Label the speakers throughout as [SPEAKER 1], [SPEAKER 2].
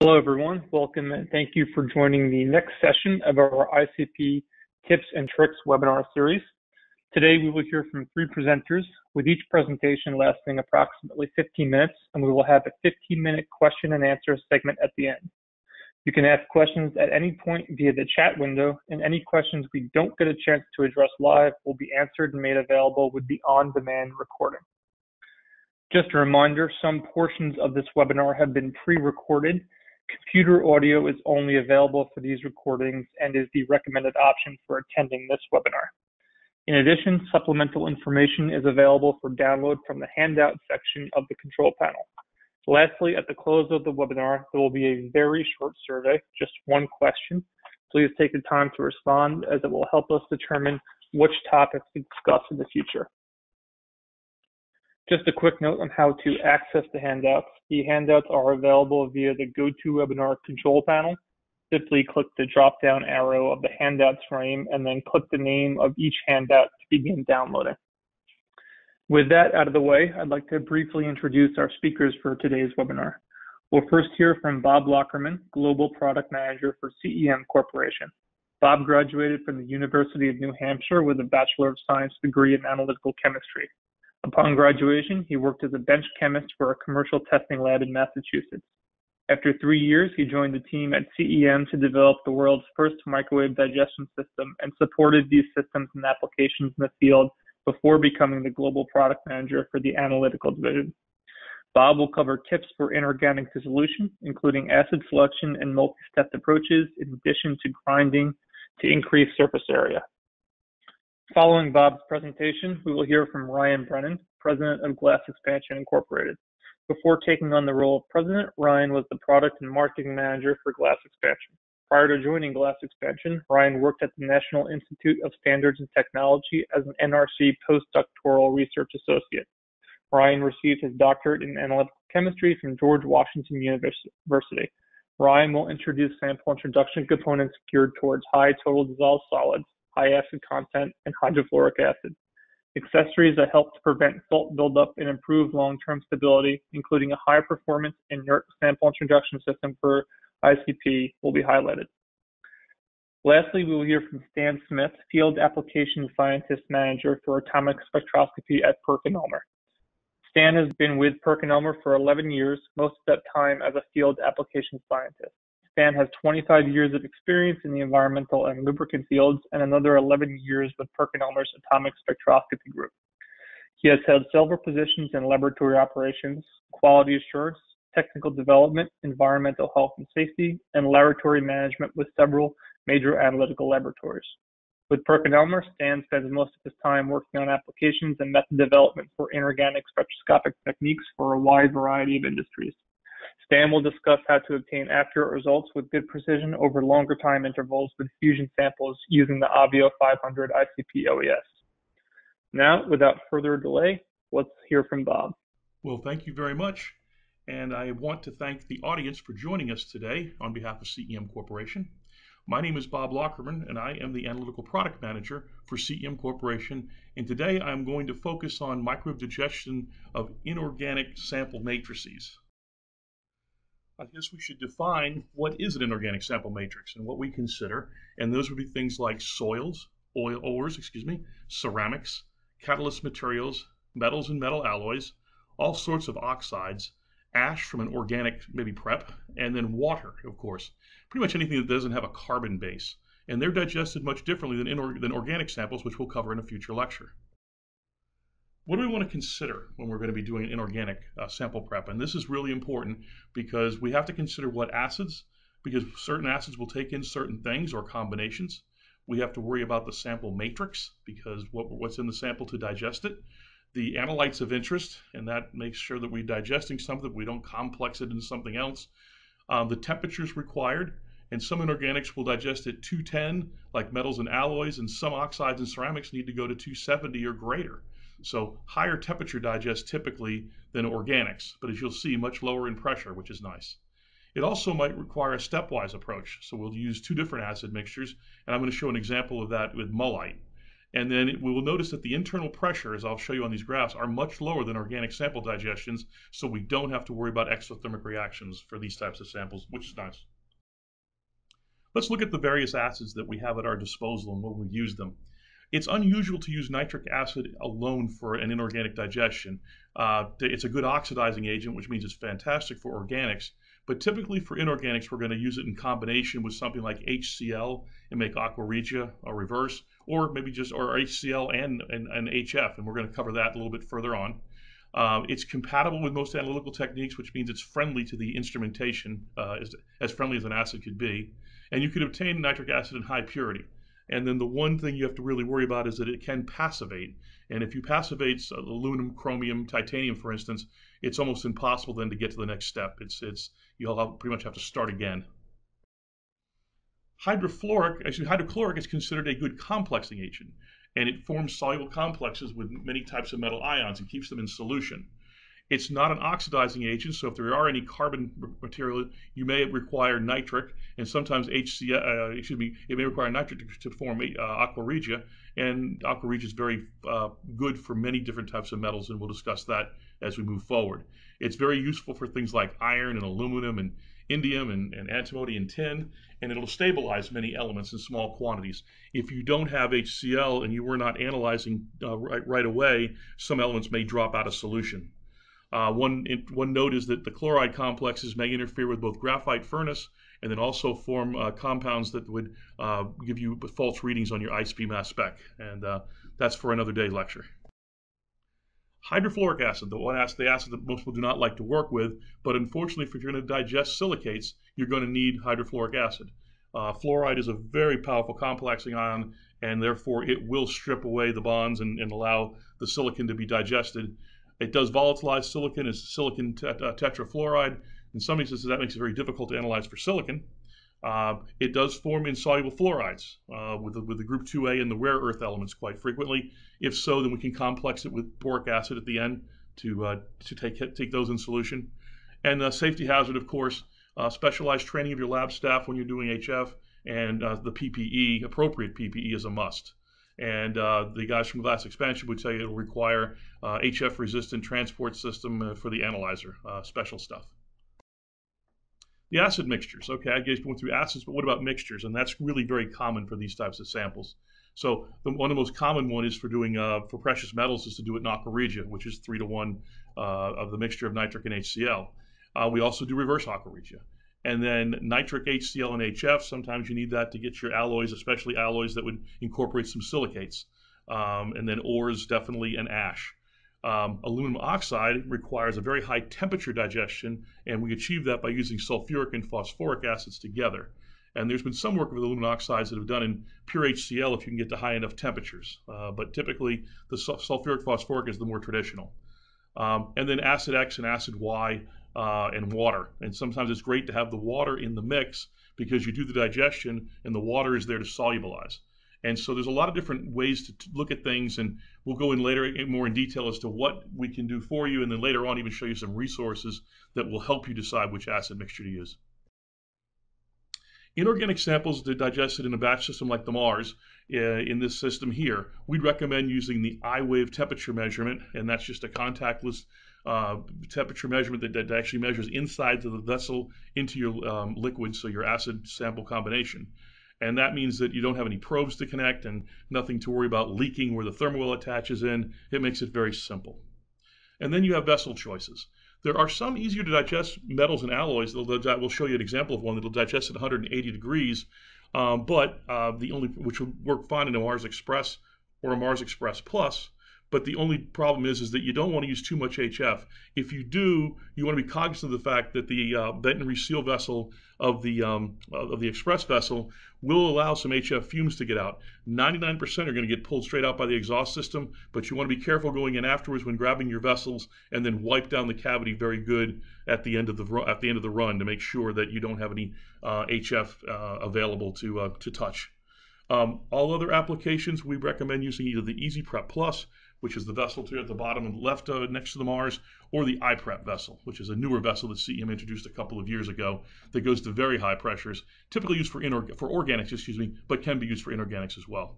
[SPEAKER 1] Hello, everyone. Welcome and thank you for joining the next session of our ICP Tips and Tricks webinar series. Today, we will hear from three presenters, with each presentation lasting approximately 15 minutes, and we will have a 15-minute question and answer segment at the end. You can ask questions at any point via the chat window, and any questions we don't get a chance to address live will be answered and made available with the on-demand recording. Just a reminder, some portions of this webinar have been pre-recorded Computer audio is only available for these recordings and is the recommended option for attending this webinar. In addition, supplemental information is available for download from the handout section of the control panel. Lastly, at the close of the webinar, there will be a very short survey, just one question. Please take the time to respond as it will help us determine which topics to discuss in the future. Just a quick note on how to access the handouts. The handouts are available via the GoToWebinar control panel. Simply click the drop-down arrow of the handouts frame and then click the name of each handout to begin downloading. With that out of the way, I'd like to briefly introduce our speakers for today's webinar. We'll first hear from Bob Lockerman, Global Product Manager for CEM Corporation. Bob graduated from the University of New Hampshire with a Bachelor of Science degree in Analytical Chemistry. Upon graduation, he worked as a bench chemist for a commercial testing lab in Massachusetts. After three years, he joined the team at CEM to develop the world's first microwave digestion system and supported these systems and applications in the field before becoming the global product manager for the analytical division. Bob will cover tips for inorganic dissolution, including acid selection and multi-step approaches, in addition to grinding to increase surface area. Following Bob's presentation, we will hear from Ryan Brennan, President of Glass Expansion Incorporated. Before taking on the role of president, Ryan was the product and marketing manager for Glass Expansion. Prior to joining Glass Expansion, Ryan worked at the National Institute of Standards and Technology as an NRC postdoctoral research associate. Ryan received his doctorate in analytical chemistry from George Washington University. Ryan will introduce sample introduction components geared towards high total dissolved solids, high acid content, and hydrofluoric acid. Accessories that help to prevent salt buildup and improve long-term stability, including a high performance inert sample introduction system for ICP will be highlighted. Lastly, we will hear from Stan Smith, Field Application Scientist Manager for Atomic Spectroscopy at PerkinElmer. Stan has been with PerkinElmer for 11 years, most of that time as a field application scientist. Stan has 25 years of experience in the environmental and lubricant fields and another 11 years with PerkinElmer's Atomic Spectroscopy Group. He has held several positions in laboratory operations, quality assurance, technical development, environmental health and safety, and laboratory management with several major analytical laboratories. With PerkinElmer, Stan spends most of his time working on applications and method development for inorganic spectroscopic techniques for a wide variety of industries. Stan will discuss how to obtain accurate results with good precision over longer time intervals with fusion samples using the Avio 500 ICP OES. Now, without further delay, let's hear from Bob.
[SPEAKER 2] Well, thank you very much. And I want to thank the audience for joining us today on behalf of CEM Corporation. My name is Bob Lockerman, and I am the Analytical Product Manager for CEM Corporation. And today I'm going to focus on microwave digestion of inorganic sample matrices. I guess we should define what is an inorganic sample matrix and what we consider. And those would be things like soils, oil ores, excuse me, ceramics, catalyst materials, metals and metal alloys, all sorts of oxides, ash from an organic maybe prep, and then water, of course. Pretty much anything that doesn't have a carbon base. And they're digested much differently than, than organic samples, which we'll cover in a future lecture. What do we want to consider when we're going to be doing an inorganic uh, sample prep? And this is really important because we have to consider what acids, because certain acids will take in certain things or combinations. We have to worry about the sample matrix because what, what's in the sample to digest it. The analytes of interest, and that makes sure that we're digesting something, we don't complex it into something else. Um, the temperatures required, and some inorganics will digest at 210, like metals and alloys, and some oxides and ceramics need to go to 270 or greater. So higher temperature digest typically than organics, but as you'll see, much lower in pressure, which is nice. It also might require a stepwise approach. So we'll use two different acid mixtures, and I'm going to show an example of that with mullite. And then we will notice that the internal pressure, as I'll show you on these graphs, are much lower than organic sample digestions, so we don't have to worry about exothermic reactions for these types of samples, which is nice. Let's look at the various acids that we have at our disposal and when we use them. It's unusual to use nitric acid alone for an inorganic digestion. Uh, it's a good oxidizing agent, which means it's fantastic for organics. But typically for inorganics, we're going to use it in combination with something like HCl and make aqua regia or reverse, or maybe just or HCl and, and, and HF, and we're going to cover that a little bit further on. Uh, it's compatible with most analytical techniques, which means it's friendly to the instrumentation, uh, as, as friendly as an acid could be. And you can obtain nitric acid in high purity. And then the one thing you have to really worry about is that it can passivate. And if you passivate aluminum, chromium, titanium, for instance, it's almost impossible then to get to the next step. It's it's you'll have, pretty much have to start again. Hydrofluoric, actually hydrochloric is considered a good complexing agent, and it forms soluble complexes with many types of metal ions and keeps them in solution. It's not an oxidizing agent, so if there are any carbon material, you may require nitric, and sometimes HCl, uh, excuse me, it may require nitric to, to form uh, aqua regia, and aqua regia is very uh, good for many different types of metals, and we'll discuss that as we move forward. It's very useful for things like iron and aluminum and indium and, and antimony and tin, and it'll stabilize many elements in small quantities. If you don't have HCl and you were not analyzing uh, right, right away, some elements may drop out of solution. Uh, one, one note is that the chloride complexes may interfere with both graphite furnace and then also form uh, compounds that would uh, give you false readings on your ICP mass spec. And uh, that's for another day lecture. Hydrofluoric acid, the one acid, the acid that most people do not like to work with, but unfortunately, if you're going to digest silicates, you're going to need hydrofluoric acid. Uh, fluoride is a very powerful complexing ion, and therefore it will strip away the bonds and, and allow the silicon to be digested. It does volatilize silicon as silicon tet uh, tetrafluoride. In some instances, that makes it very difficult to analyze for silicon. Uh, it does form insoluble fluorides uh, with, the, with the group 2A and the rare earth elements quite frequently. If so, then we can complex it with boric acid at the end to, uh, to take, take those in solution. And the safety hazard, of course, uh, specialized training of your lab staff when you're doing HF and uh, the PPE, appropriate PPE is a must. And uh, the guys from Glass Expansion would tell you it'll require uh, HF resistant transport system uh, for the analyzer, uh, special stuff. The acid mixtures. Okay, I guess going through acids, but what about mixtures? And that's really very common for these types of samples. So the, one of the most common one is for doing uh, for precious metals is to do it in aqua regia, which is three to one of the mixture of nitric and HCl. we also do reverse aqua regia and then nitric HCl and HF. Sometimes you need that to get your alloys, especially alloys that would incorporate some silicates. Um, and then ores, definitely, and ash. Um, aluminum oxide requires a very high temperature digestion, and we achieve that by using sulfuric and phosphoric acids together. And there's been some work with aluminum oxides that have done in pure HCl if you can get to high enough temperatures. Uh, but typically, the sulfuric phosphoric is the more traditional. Um, and then acid X and acid Y uh, and water. And sometimes it's great to have the water in the mix because you do the digestion and the water is there to solubilize. And so there's a lot of different ways to, to look at things, and we'll go in later more in detail as to what we can do for you, and then later on even show you some resources that will help you decide which acid mixture to use. Inorganic samples that are digested in a batch system like the Mars, uh, in this system here, we'd recommend using the iWave temperature measurement, and that's just a contactless uh, temperature measurement that, that, actually measures inside of the vessel into your um, liquid, so your acid sample combination. And that means that you don't have any probes to connect and nothing to worry about leaking where the thermal attaches in. It makes it very simple. And then you have vessel choices. There are some easier to digest metals and alloys. That will show you an example of one that'll digest at 180 degrees, um, but uh, the only which will work fine in a Mars Express or a Mars Express Plus. But the only problem is, is that you don't want to use too much HF. If you do, you want to be cognizant of the fact that the uh, vent and reseal vessel of the um, of the express vessel will allow some HF fumes to get out. 99% are going to get pulled straight out by the exhaust system, but you want to be careful going in afterwards when grabbing your vessels, and then wipe down the cavity very good at the end of the at the end of the run to make sure that you don't have any uh, HF uh, available to uh, to touch. Um, all other applications, we recommend using either the Easy Prep Plus which is the vessel to at the bottom and left uh, next to the Mars, or the iPrep vessel, which is a newer vessel that CEM introduced a couple of years ago that goes to very high pressures, typically used for, inorg- for organics, excuse me, but can be used for inorganics as well.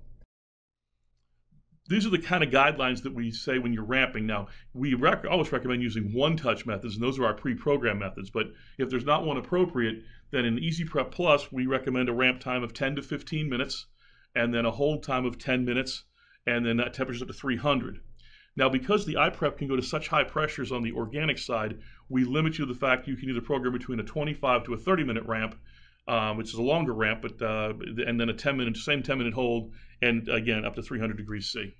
[SPEAKER 2] these are the kind of guidelines that we say when you're ramping. Now, we rec- always recommend using one-touch methods, and those are our pre-programmed methods. But if there's not one appropriate, then in Easy Prep Plus, we recommend a ramp time of 10 to 15 minutes, and then a hold time of 10 minutes, and then that temperature's up to 300. Now, because the iPrep can go to such high pressures on the organic side, we limit you to the fact you can either program between a 25 to a 30 minute ramp, um, which is a longer ramp, but uh, and then a 10 minute, same 10 minute hold, and again up to 300 degrees C.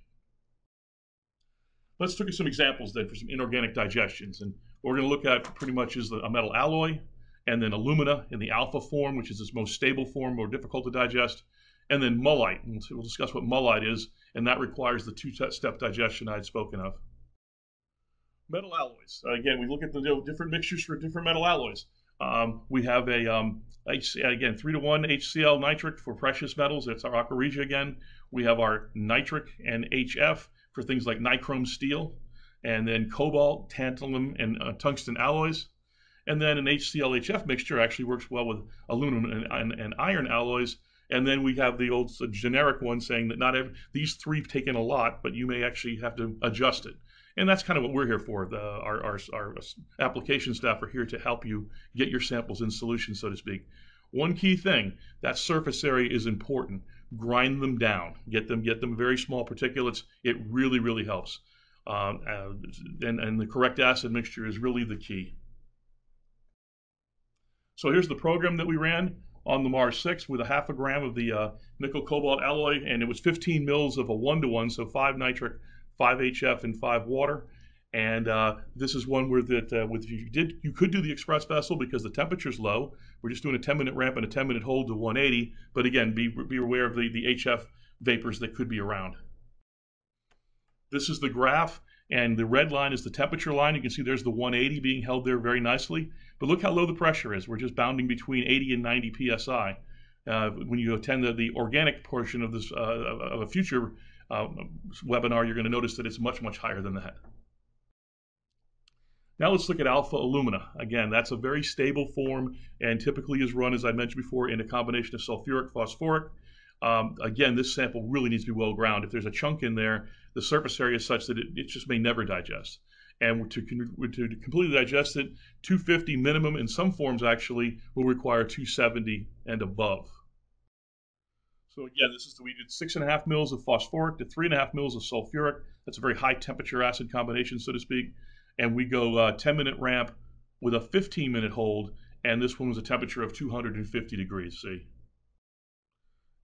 [SPEAKER 2] Let's look at some examples then for some inorganic digestions, and what we're going to look at pretty much is a metal alloy, and then alumina in the alpha form, which is its most stable form, more difficult to digest, and then mullite. And we'll discuss what mullite is, and that requires the two-step digestion I had spoken of. Metal alloys. again, we look at the different mixtures for different metal alloys. Um, we have a um, again three to one HCl nitric for precious metals. That's our aqua regia again. We have our nitric and HF for things like nichrome steel, and then cobalt, tantalum, and uh, tungsten alloys. And then an HCl-HF mixture actually works well with aluminum and, and, and iron alloys. And then we have the old generic one saying that not every, these three take in a lot, but you may actually have to adjust it. And that's kind of what we're here for. The, our, our, our application staff are here to help you get your samples in solution, so to speak. One key thing, that surface area is important. Grind them down. Get them, get them very small particulates. It really, really helps. Um, uh, and, and the correct acid mixture is really the key. So here's the program that we ran on the Mars 6 with a half a gram of the uh, nickel cobalt alloy, and it was 15 mils of a one to one, so five nitric, five HF, and five water. And uh, this is one where that uh, with you did you could do the express vessel because the temperature's low. We're just doing a 10 minute ramp and a 10 minute hold to 180. But again, be be aware of the, the HF vapors that could be around. This is the graph, and the red line is the temperature line. You can see there's the 180 being held there very nicely. But look how low the pressure is. We're just bounding between 80 and 90 psi. Uh, when you attend the, the organic portion of this uh, of a future uh, webinar, you're going to notice that it's much much higher than that. Now let's look at alpha alumina. Again, that's a very stable form and typically is run, as I mentioned before, in a combination of sulfuric phosphoric. Um, again, this sample really needs to be well ground. If there's a chunk in there, the surface area is such that it, it just may never digest and to, to completely digest it, 250 minimum in some forms actually will require 270 and above. So again, this is the, we did six and a half mils of phosphoric to three and a half mils of sulfuric. That's a very high temperature acid combination, so to speak. And we go uh, 10 minute ramp with a 15 minute hold, and this one was a temperature of 250 degrees C.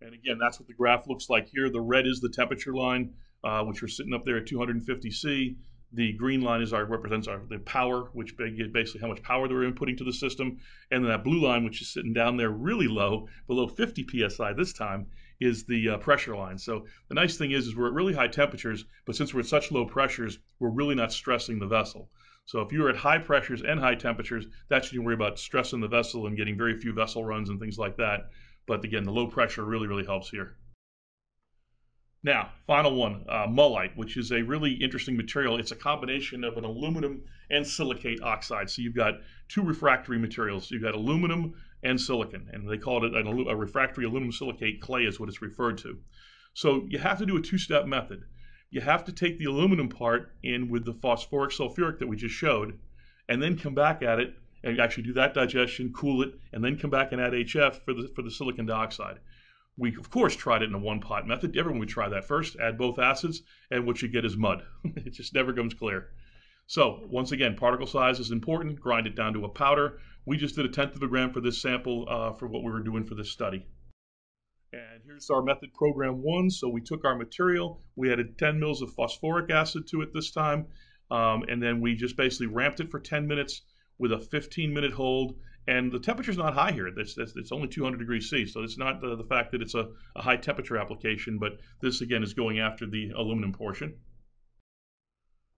[SPEAKER 2] And again, that's what the graph looks like here. The red is the temperature line, uh, which are sitting up there at 250 C. The green line is our represents our the power, which basically how much power they're inputting to the system, and then that blue line, which is sitting down there really low, below 50 psi this time, is the uh, pressure line. So the nice thing is, is we're at really high temperatures, but since we're at such low pressures, we're really not stressing the vessel. So if you're at high pressures and high temperatures, that's when you worry about stressing the vessel and getting very few vessel runs and things like that. But again, the low pressure really, really helps here. Now, final one, uh, mullite, which is a really interesting material. It's a combination of an aluminum and silicate oxide. So you've got two refractory materials. You've got aluminum and silicon, and they call it a, a refractory aluminum silicate clay is what it's referred to. So you have to do a two-step method. You have to take the aluminum part in with the phosphoric sulfuric that we just showed, and then come back at it and actually do that digestion, cool it, and then come back and add HF for the, for the silicon dioxide. We, of course, tried it in a one pot method. Everyone would try that first, add both acids, and what you get is mud. it just never comes clear. So, once again, particle size is important. Grind it down to a powder. We just did a tenth of a gram for this sample uh, for what we were doing for this study. And here's our method program one. So we took our material, we added 10 mils of phosphoric acid to it this time, um, and then we just basically ramped it for 10 minutes with a 15 minute hold and the temperature's not high here. It's, it's, it's only 200 degrees C, so it's not the, the fact that it's a, a, high temperature application, but this again is going after the aluminum portion.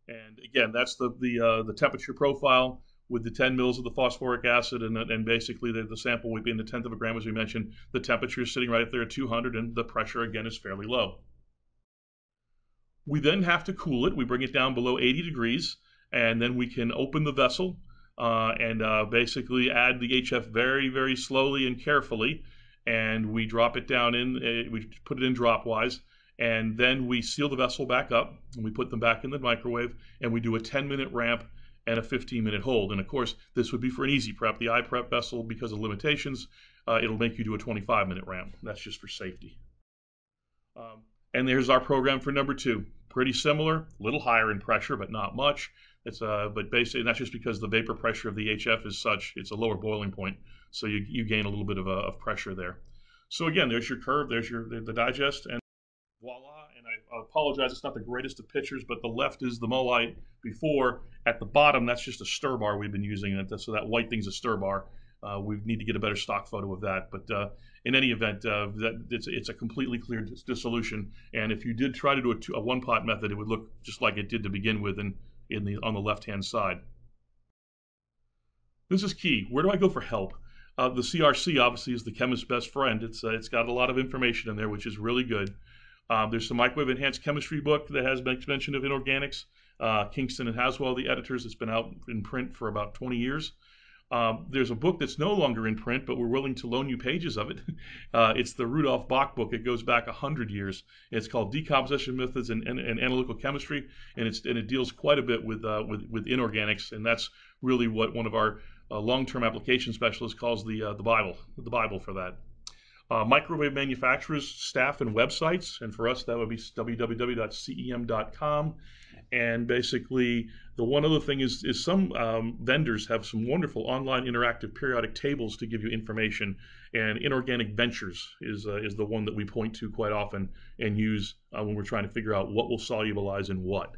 [SPEAKER 2] And again, that's the the, uh, the temperature profile with the 10 mils of the phosphoric acid, and, and basically the, the sample would be in the tenth of a gram, as we mentioned. The temperature is sitting right there at 200, and the pressure again is fairly low. We then have to cool it. We bring it down below 80 degrees, and then we can open the vessel uh, and uh, basically add the HF very, very slowly and carefully. And we drop it down in, uh, we put it in dropwise. And then we seal the vessel back up and we put them back in the microwave and we do a 10 minute ramp and a 15 minute hold. And of course, this would be for an easy prep. The iPrep vessel, because of limitations, uh, it'll make you do a 25 minute ramp. That's just for safety. Um, and there's our program for number two. Pretty similar, a little higher in pressure, but not much. It's uh, but basically that's just because the vapor pressure of the HF is such, it's a lower boiling point, so you, you gain a little bit of, uh, of pressure there. So again, there's your curve, there's your the, the digest, and voila. And I apologize, it's not the greatest of pictures, but the left is the Mullite before. At the bottom, that's just a stir bar we've been using. So that white thing's a stir bar. Uh, we need to get a better stock photo of that. But uh, in any event, uh, that it's, it's a completely clear dissolution. And if you did try to do a, two, a one pot method, it would look just like it did to begin with in, in the, on the left hand side. This is key. Where do I go for help? Uh, the CRC obviously is the chemist's best friend. It's uh, it's got a lot of information in there, which is really good. Um, there's the microwave enhanced chemistry book that has mention of inorganics. Uh, Kingston and Haswell, the editors, it's been out in print for about 20 years. Um, there's a book that's no longer in print, but we're willing to loan you pages of it. Uh, it's the Rudolf Bock book. It goes back 100 years. It's called Decomposition Methods and, and, and Analytical Chemistry, and, and it deals quite a bit with, uh, with, with inorganics, and that's really what one of our uh, long-term application specialists calls the, uh, the Bible, the Bible for that. Uh, microwave manufacturers, staff, and websites, and for us that would be www.cem.com and basically, the one other thing is, is some um, vendors have some wonderful online interactive periodic tables to give you information. And Inorganic Ventures is, uh, is the one that we point to quite often and use uh, when we're trying to figure out what will solubilize in what.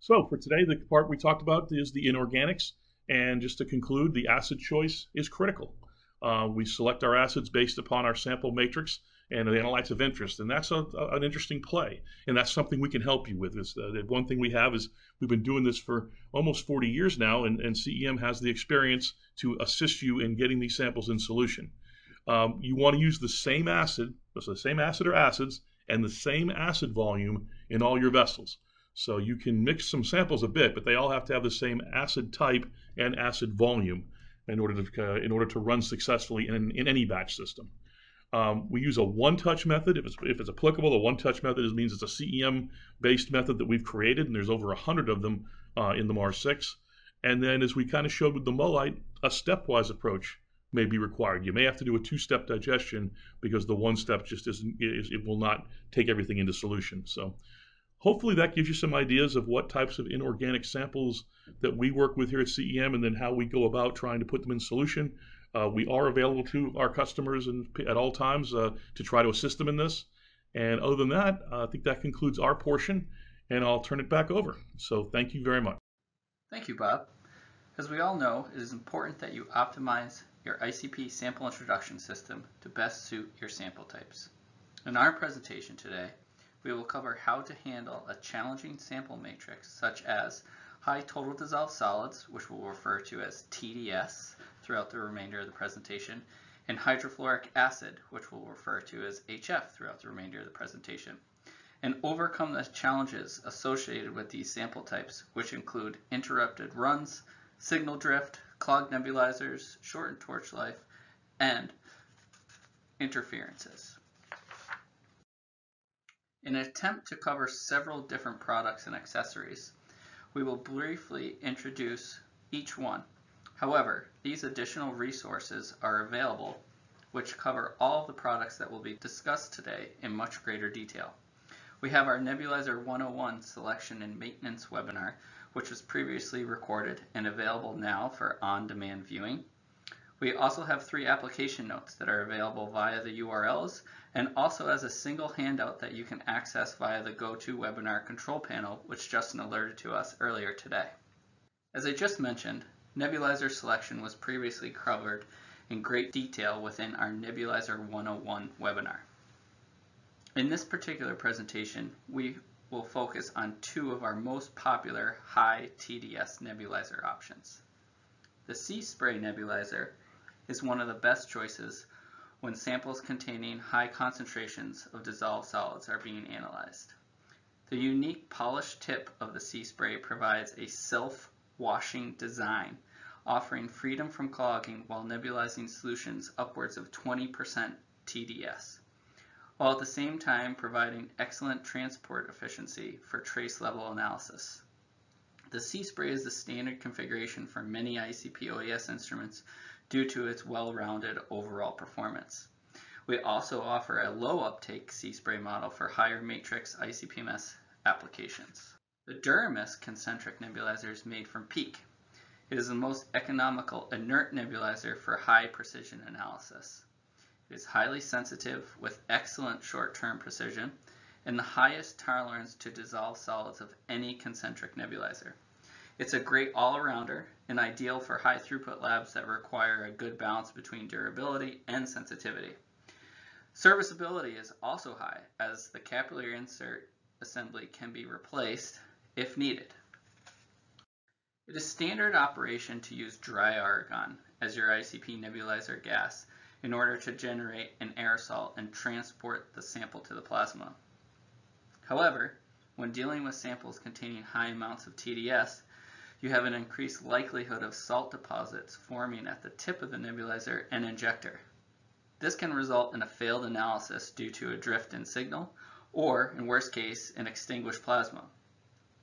[SPEAKER 2] So for today, the part we talked about is the inorganics. And just to conclude, the acid choice is critical. Uh, we select our acids based upon our sample matrix and the analytes of interest. And that's a, a, an interesting play. And that's something we can help you with. Is, uh, one thing we have is we've been doing this for almost 40 years now, and, and CEM has the experience to assist you in getting these samples in solution. Um, you want to use the same acid, so the same acid or acids, and the same acid volume in all your vessels. So you can mix some samples a bit, but they all have to have the same acid type and acid volume in order to uh, in order to run successfully in, in any batch system. Um, we use a one-touch method. If it's, if it's applicable, a one-touch method means it's a CEM-based method that we've created, and there's over 100 of them uh, in the Mars 6. And then, as we kind of showed with the Mullite, a stepwise approach may be required. You may have to do a two-step digestion because the one step just isn't, is, it will not take everything into solution. So hopefully that gives you some ideas of what types of inorganic samples that we work with here at CEM and then how we go about trying to put them in solution. Uh, we are available to our customers and at all times uh, to try to assist them in this. And other than that, uh, I think that concludes our portion, and I'll turn it back over. So thank you very much.
[SPEAKER 3] Thank you, Bob. As we all know, it is important that you optimize your ICP sample introduction system to best suit your sample types. In our presentation today, we will cover how to handle a challenging sample matrix such as high total dissolved solids, which we'll refer to as TDS, throughout the remainder of the presentation, and hydrofluoric acid, which we'll refer to as HF throughout the remainder of the presentation, and overcome the challenges associated with these sample types, which include interrupted runs, signal drift, clogged nebulizers, shortened torch life, and interferences. In an attempt to cover several different products and accessories, we will briefly introduce each one However, these additional resources are available which cover all the products that will be discussed today in much greater detail. We have our Nebulizer 101 selection and maintenance webinar, which was previously recorded and available now for on-demand viewing. We also have three application notes that are available via the URLs and also as a single handout that you can access via the GoToWebinar control panel, which Justin alerted to us earlier today. As I just mentioned, Nebulizer selection was previously covered in great detail within our Nebulizer 101 webinar. In this particular presentation, we will focus on two of our most popular high TDS nebulizer options. The SeaSpray nebulizer is one of the best choices when samples containing high concentrations of dissolved solids are being analyzed. The unique polished tip of the SeaSpray provides a self-washing design offering freedom from clogging while nebulizing solutions upwards of 20% TDS. while at the same time providing excellent transport efficiency for trace level analysis. The SeaSpray is the standard configuration for many ICP OES instruments due to its well-rounded overall performance. We also offer a low uptake SeaSpray model for higher matrix ICP-MS applications. The DuraMist concentric nebulizer is made from PEEK. It is the most economical inert nebulizer for high precision analysis. It is highly sensitive with excellent short-term precision and the highest tolerance to dissolve solids of any concentric nebulizer. It's a great all-arounder and ideal for high throughput labs that require a good balance between durability and sensitivity. Serviceability is also high as the capillary insert assembly can be replaced if needed. It is standard operation to use dry argon as your ICP nebulizer gas in order to generate an aerosol and transport the sample to the plasma. However, when dealing with samples containing high amounts of TDS, you have an increased likelihood of salt deposits forming at the tip of the nebulizer and injector. This can result in a failed analysis due to a drift in signal, or, in worst case, an extinguished plasma.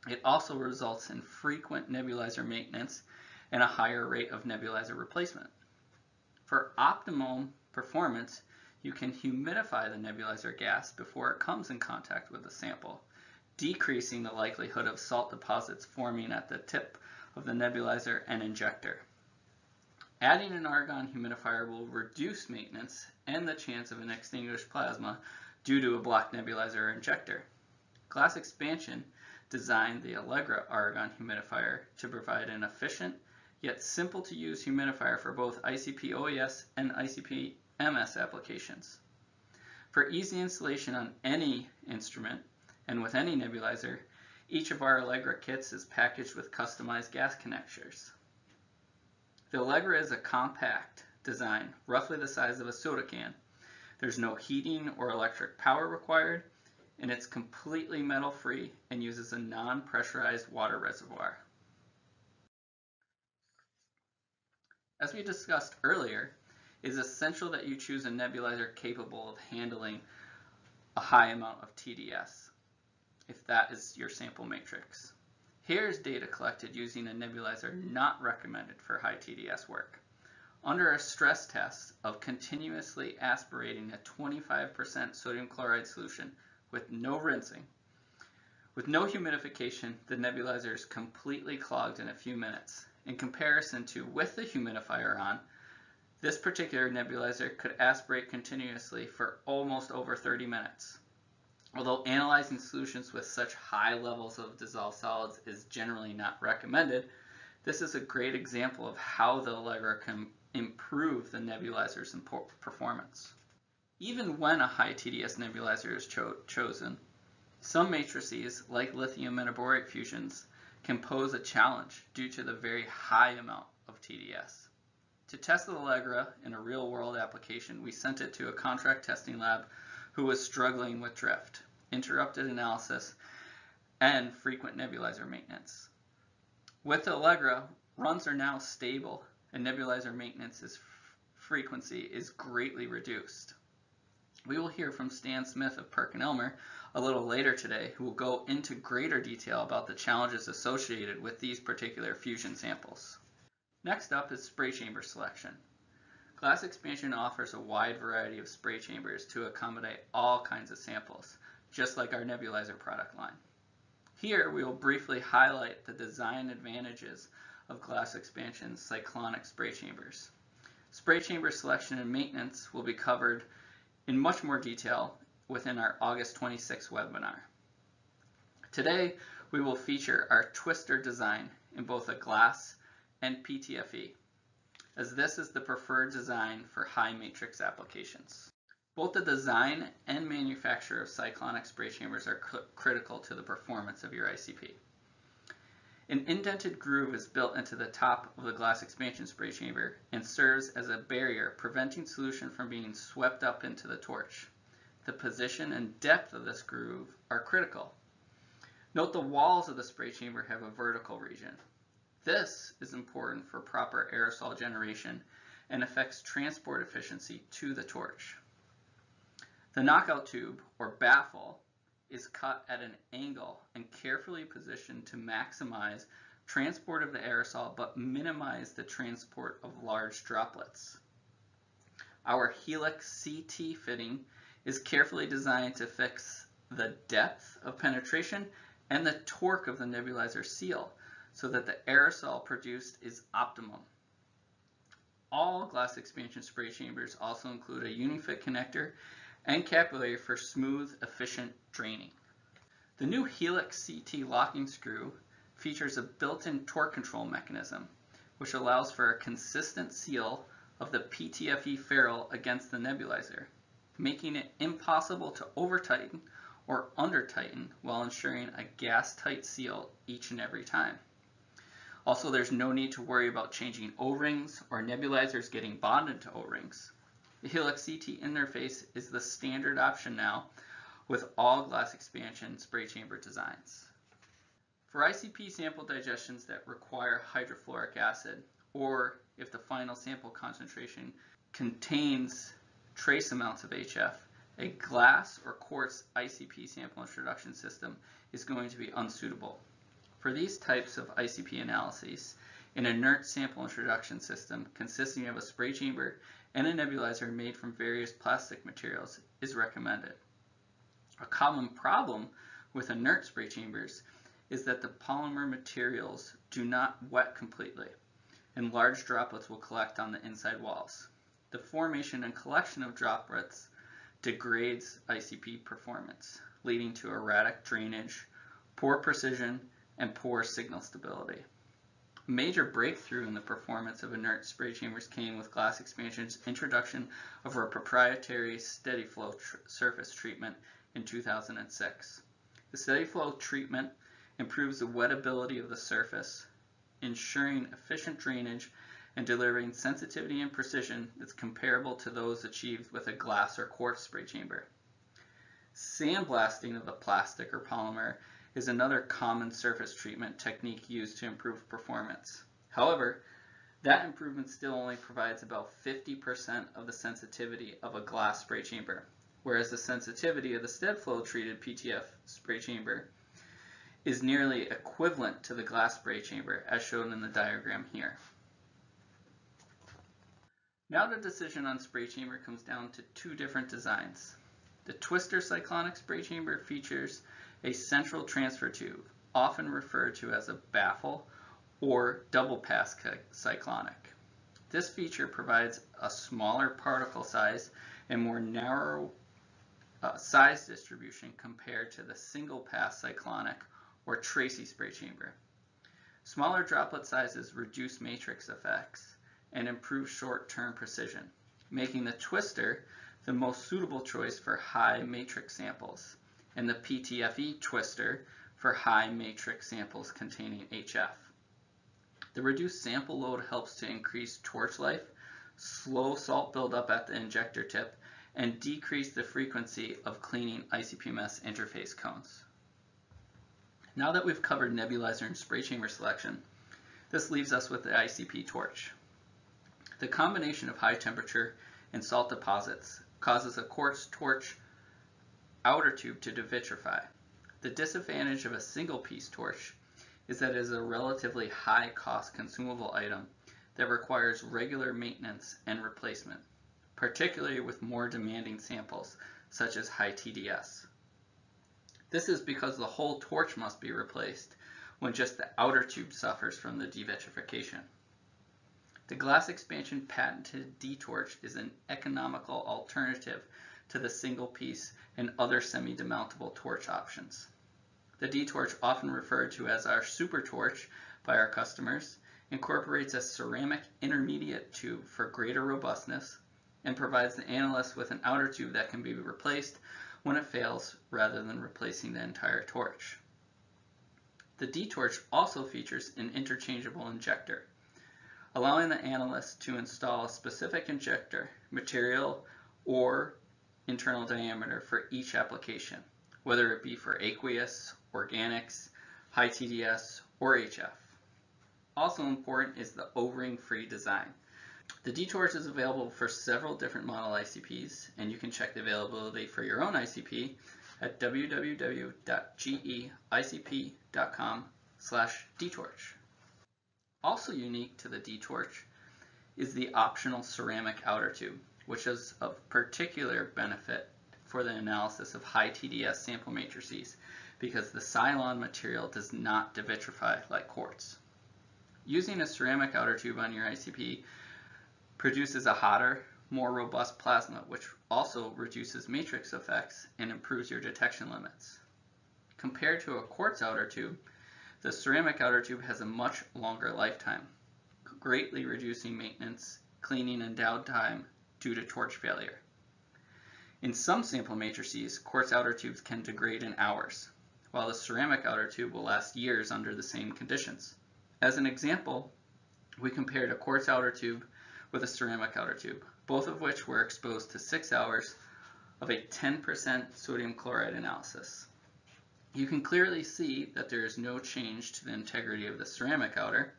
[SPEAKER 3] It also results in frequent nebulizer maintenance and a higher rate of nebulizer replacement. For optimum performance, you can humidify the nebulizer gas before it comes in contact with the sample, decreasing the likelihood of salt deposits forming at the tip of the nebulizer and injector. Adding an argon humidifier will reduce maintenance and the chance of an extinguished plasma due to a blocked nebulizer or injector. Glass Expansion designed the Allegra argon humidifier to provide an efficient yet simple to use humidifier for both ICP OES and ICP MS applications. For easy installation on any instrument and with any nebulizer, each of our Allegra kits is packaged with customized gas connectors. The Allegra is a compact design, roughly the size of a soda can. There's no heating or electric power required, and it's completely metal free and uses a non-pressurized water reservoir. As we discussed earlier, it is essential that you choose a nebulizer capable of handling a high amount of TDS, if that is your sample matrix. Here is data collected using a nebulizer not recommended for high TDS work. Under a stress test of continuously aspirating a 25% sodium chloride solution with no rinsing, with no humidification, the nebulizer is completely clogged in a few minutes in comparison to with the humidifier on, this particular nebulizer could aspirate continuously for almost over 30 minutes. Although analyzing solutions with such high levels of dissolved solids is generally not recommended, this is a great example of how the Allegra can improve the nebulizer's performance. Even when a high TDS nebulizer is cho chosen, some matrices, like lithium metaborate fusions, can pose a challenge due to the very high amount of TDS. To test the Allegra in a real-world application, we sent it to a contract testing lab who was struggling with drift, interrupted analysis, and frequent nebulizer maintenance. With the Allegra, runs are now stable and nebulizer maintenance is frequency is greatly reduced. We will hear from Stan Smith of PerkinElmer a little later today who will go into greater detail about the challenges associated with these particular fusion samples. Next up is spray chamber selection. Glass Expansion offers a wide variety of spray chambers to accommodate all kinds of samples, just like our nebulizer product line. Here we will briefly highlight the design advantages of Glass Expansion's cyclonic spray chambers. Spray chamber selection and maintenance will be covered in much more detail within our August 26 webinar. Today, we will feature our twister design in both a glass and PTFE, as this is the preferred design for high matrix applications. Both the design and manufacture of cyclonic spray chambers are critical to the performance of your ICP. An indented groove is built into the top of the glass expansion spray chamber and serves as a barrier preventing solution from being swept up into the torch the position and depth of this groove are critical. Note the walls of the spray chamber have a vertical region. This is important for proper aerosol generation and affects transport efficiency to the torch. The knockout tube, or baffle, is cut at an angle and carefully positioned to maximize transport of the aerosol but minimize the transport of large droplets. Our Helix CT fitting is carefully designed to fix the depth of penetration and the torque of the nebulizer seal so that the aerosol produced is optimum. All glass expansion spray chambers also include a UniFit connector and capillary for smooth, efficient draining. The new Helix CT locking screw features a built-in torque control mechanism, which allows for a consistent seal of the PTFE ferrule against the nebulizer, making it impossible to over-tighten or under-tighten while ensuring a gas-tight seal each and every time. Also, there's no need to worry about changing O-rings or nebulizers getting bonded to O-rings. The Helix CT interface is the standard option now with all glass expansion spray chamber designs. For ICP sample digestions that require hydrofluoric acid, or if the final sample concentration contains trace amounts of HF, a glass or quartz ICP sample introduction system is going to be unsuitable. For these types of ICP analyses, an inert sample introduction system consisting of a spray chamber and a nebulizer made from various plastic materials is recommended. A common problem with inert spray chambers is that the polymer materials do not wet completely, and large droplets will collect on the inside walls. The formation and collection of droplets degrades ICP performance, leading to erratic drainage, poor precision, and poor signal stability. A major breakthrough in the performance of inert spray chambers came with Glass Expansion's introduction of our proprietary steady flow tr surface treatment in 2006. The steady flow treatment improves the wettability of the surface, ensuring efficient drainage and delivering sensitivity and precision that's comparable to those achieved with a glass or quartz spray chamber. Sandblasting of the plastic or polymer is another common surface treatment technique used to improve performance. However, that improvement still only provides about 50% of the sensitivity of a glass spray chamber, whereas the sensitivity of the SteadyFlow treated PTF spray chamber is nearly equivalent to the glass spray chamber as shown in the diagram here. Now the decision on spray chamber comes down to two different designs. The twister cyclonic spray chamber features a central transfer tube, often referred to as a baffle or double pass cyclonic. This feature provides a smaller particle size and more narrow uh, size distribution compared to the single pass cyclonic or Tracey spray chamber. Smaller droplet sizes reduce matrix effects and improve short-term precision, making the twister the most suitable choice for high matrix samples and the PTFE twister for high matrix samples containing HF. The reduced sample load helps to increase torch life, slow salt buildup at the injector tip, and decrease the frequency of cleaning ICP-MS interface cones. Now that we've covered nebulizer and spray chamber selection, this leaves us with the ICP torch. The combination of high temperature and salt deposits causes a quartz torch outer tube to devitrify. The disadvantage of a single piece torch is that it is a relatively high cost consumable item that requires regular maintenance and replacement, particularly with more demanding samples such as high TDS. This is because the whole torch must be replaced when just the outer tube suffers from the devitrification. The glass expansion patented D-torch is an economical alternative to the single piece and other semi-demountable torch options. The D-torch, often referred to as our super torch by our customers, incorporates a ceramic intermediate tube for greater robustness and provides the analyst with an outer tube that can be replaced when it fails rather than replacing the entire torch. The D-torch also features an interchangeable injector, allowing the analyst to install a specific injector, material, or internal diameter for each application, whether it be for aqueous, organics, high TDS, or HF. Also important is the O-ring free design. The D-Torch is available for several different model ICPs, and you can check the availability for your own ICP at www.geicp.com slash dtorch. Also unique to the D-Torch is the optional ceramic outer tube, which is of particular benefit for the analysis of high TDS sample matrices because the Sialon material does not devitrify like quartz. Using a ceramic outer tube on your ICP produces a hotter, more robust plasma, which also reduces matrix effects and improves your detection limits. Compared to a quartz outer tube, the ceramic outer tube has a much longer lifetime, greatly reducing maintenance, cleaning, and downtime due to torch failure. In some sample matrices, quartz outer tubes can degrade in hours, while the ceramic outer tube will last years under the same conditions. As an example, we compared a quartz outer tube with a ceramic outer tube, both of which were exposed to six hours of a 10% sodium chloride analysis. You can clearly see that there is no change to the integrity of the ceramic outer,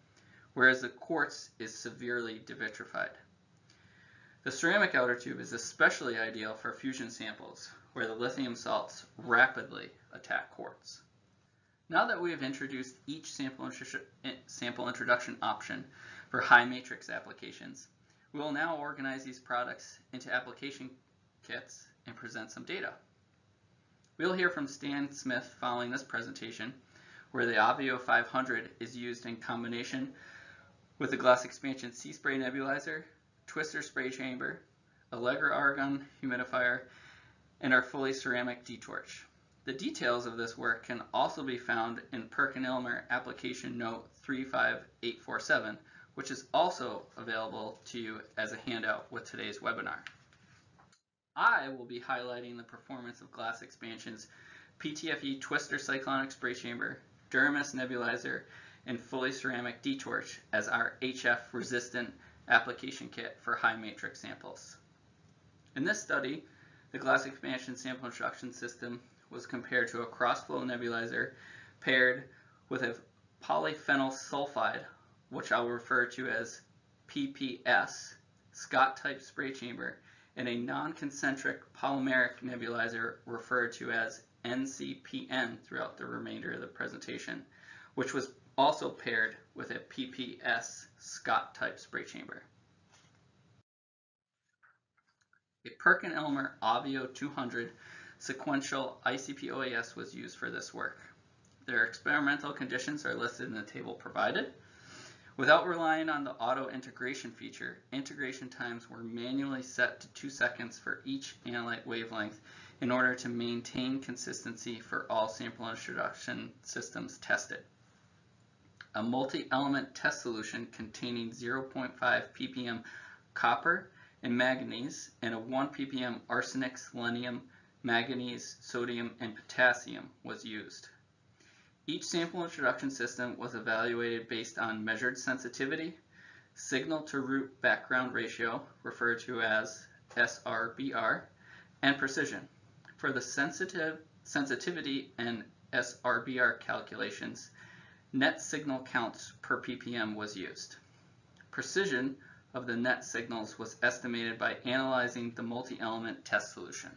[SPEAKER 3] whereas the quartz is severely devitrified. The ceramic outer tube is especially ideal for fusion samples, where the lithium salts rapidly attack quartz. Now that we have introduced each sample, sample introduction option for high matrix applications, we will now organize these products into application kits and present some data. We'll hear from Stan Smith following this presentation, where the Avio 500 is used in combination with the Glass Expansion SeaSpray Nebulizer, Twister Spray Chamber, Allegra Argon Humidifier, and our fully ceramic D-Torch. The details of this work can also be found in PerkinElmer Application Note 35847, which is also available to you as a handout with today's webinar. I will be highlighting the performance of Glass Expansion's PTFE Twister Cyclonic Spray Chamber, DuraMist Nebulizer, and fully ceramic D-Torch as our HF resistant application kit for high matrix samples. In this study, the Glass Expansion sample introduction system was compared to a cross-flow nebulizer paired with a polyphenyl sulfide which I'll refer to as PPS, Scott type spray chamber, and a non-concentric polymeric nebulizer referred to as NCPN throughout the remainder of the presentation, which was also paired with a PPS Scott type spray chamber. A PerkinElmer Avio 200 sequential ICP OES was used for this work. Their experimental conditions are listed in the table provided. Without relying on the auto integration feature, integration times were manually set to 2 seconds for each analyte wavelength in order to maintain consistency for all sample introduction systems tested. A multi-element test solution containing 0.5 ppm copper and manganese and a 1 ppm arsenic, selenium, manganese, sodium, and potassium was used. Each sample introduction system was evaluated based on measured sensitivity, signal to root background ratio, referred to as SRBR, and precision. For the sensitive sensitivity and SRBR calculations, net signal counts per ppm was used. Precision of the net signals was estimated by analyzing the multi-element test solution.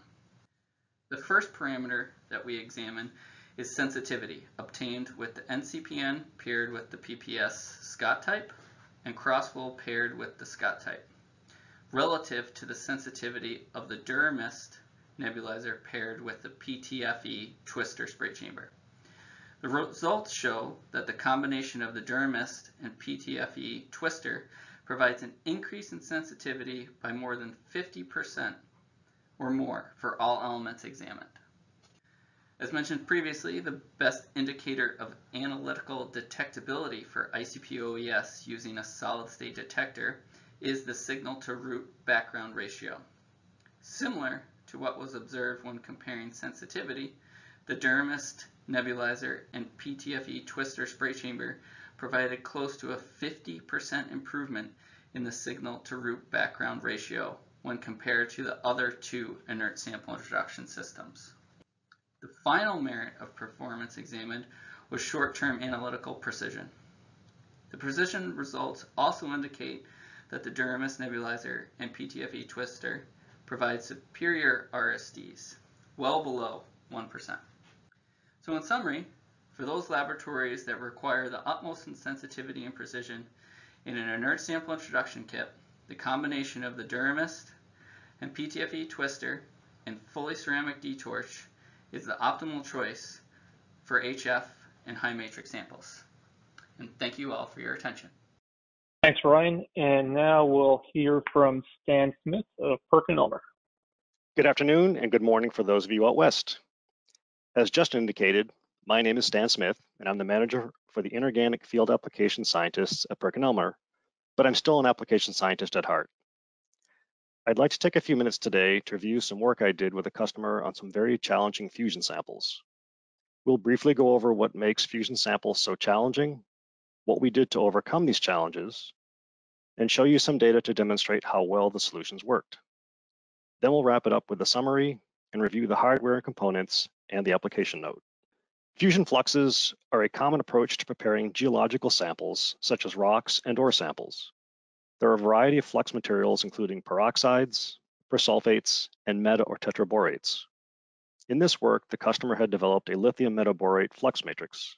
[SPEAKER 3] The first parameter that we examined is sensitivity, obtained with the NCPN paired with the PPS Scott type and crossflow paired with the Scott type, relative to the sensitivity of the DuraMist nebulizer paired with the PTFE twister spray chamber. The results show that the combination of the DuraMist and PTFE twister provides an increase in sensitivity by more than 50% or more for all elements examined. As mentioned previously, the best indicator of analytical detectability for ICP OES using a solid-state detector is the signal-to-root background ratio. Similar to what was observed when comparing sensitivity, the DuraMist nebulizer and PTFE twister spray chamber provided close to a 50% improvement in the signal-to-root background ratio when compared to the other two inert sample introduction systems. The final merit of performance examined was short-term analytical precision. The precision results also indicate that the DuraMist nebulizer and PTFE twister provide superior RSDs, well below 1%. So in summary, for those laboratories that require the utmost in sensitivity and precision in an inert sample introduction kit, the combination of the DuraMist and PTFE twister and fully ceramic D-torch is the optimal choice for HF and high matrix samples. And thank you all for your attention.
[SPEAKER 1] Thanks, Ryan. And now we'll hear from Stan Smith of PerkinElmer.
[SPEAKER 4] Good afternoon and good morning for those of you out west. As just indicated, my name is Stan Smith, and I'm the manager for the inorganic field application scientists at PerkinElmer, but I'm still an application scientist at heart. I'd like to take a few minutes today to review some work I did with a customer on some very challenging fusion samples. We'll briefly go over what makes fusion samples so challenging, what we did to overcome these challenges, and show you some data to demonstrate how well the solutions worked. Then we'll wrap it up with a summary and review the hardware and components and the application note. Fusion fluxes are a common approach to preparing geological samples, such as rocks and ore samples. There are a variety of flux materials, including peroxides, persulfates, and meta or tetraborates. In this work, the customer had developed a lithium metaborate flux matrix.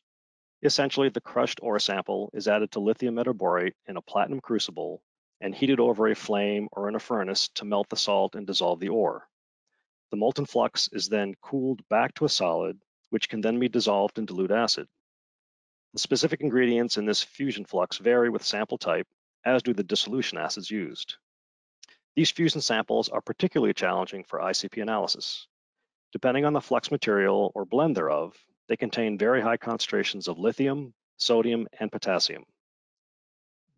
[SPEAKER 4] Essentially, the crushed ore sample is added to lithium metaborate in a platinum crucible and heated over a flame or in a furnace to melt the salt and dissolve the ore. The molten flux is then cooled back to a solid, which can then be dissolved in dilute acid. The specific ingredients in this fusion flux vary with sample type as do the dissolution acids used. These fusion samples are particularly challenging for ICP analysis. Depending on the flux material or blend thereof, they contain very high concentrations of lithium, sodium, and potassium.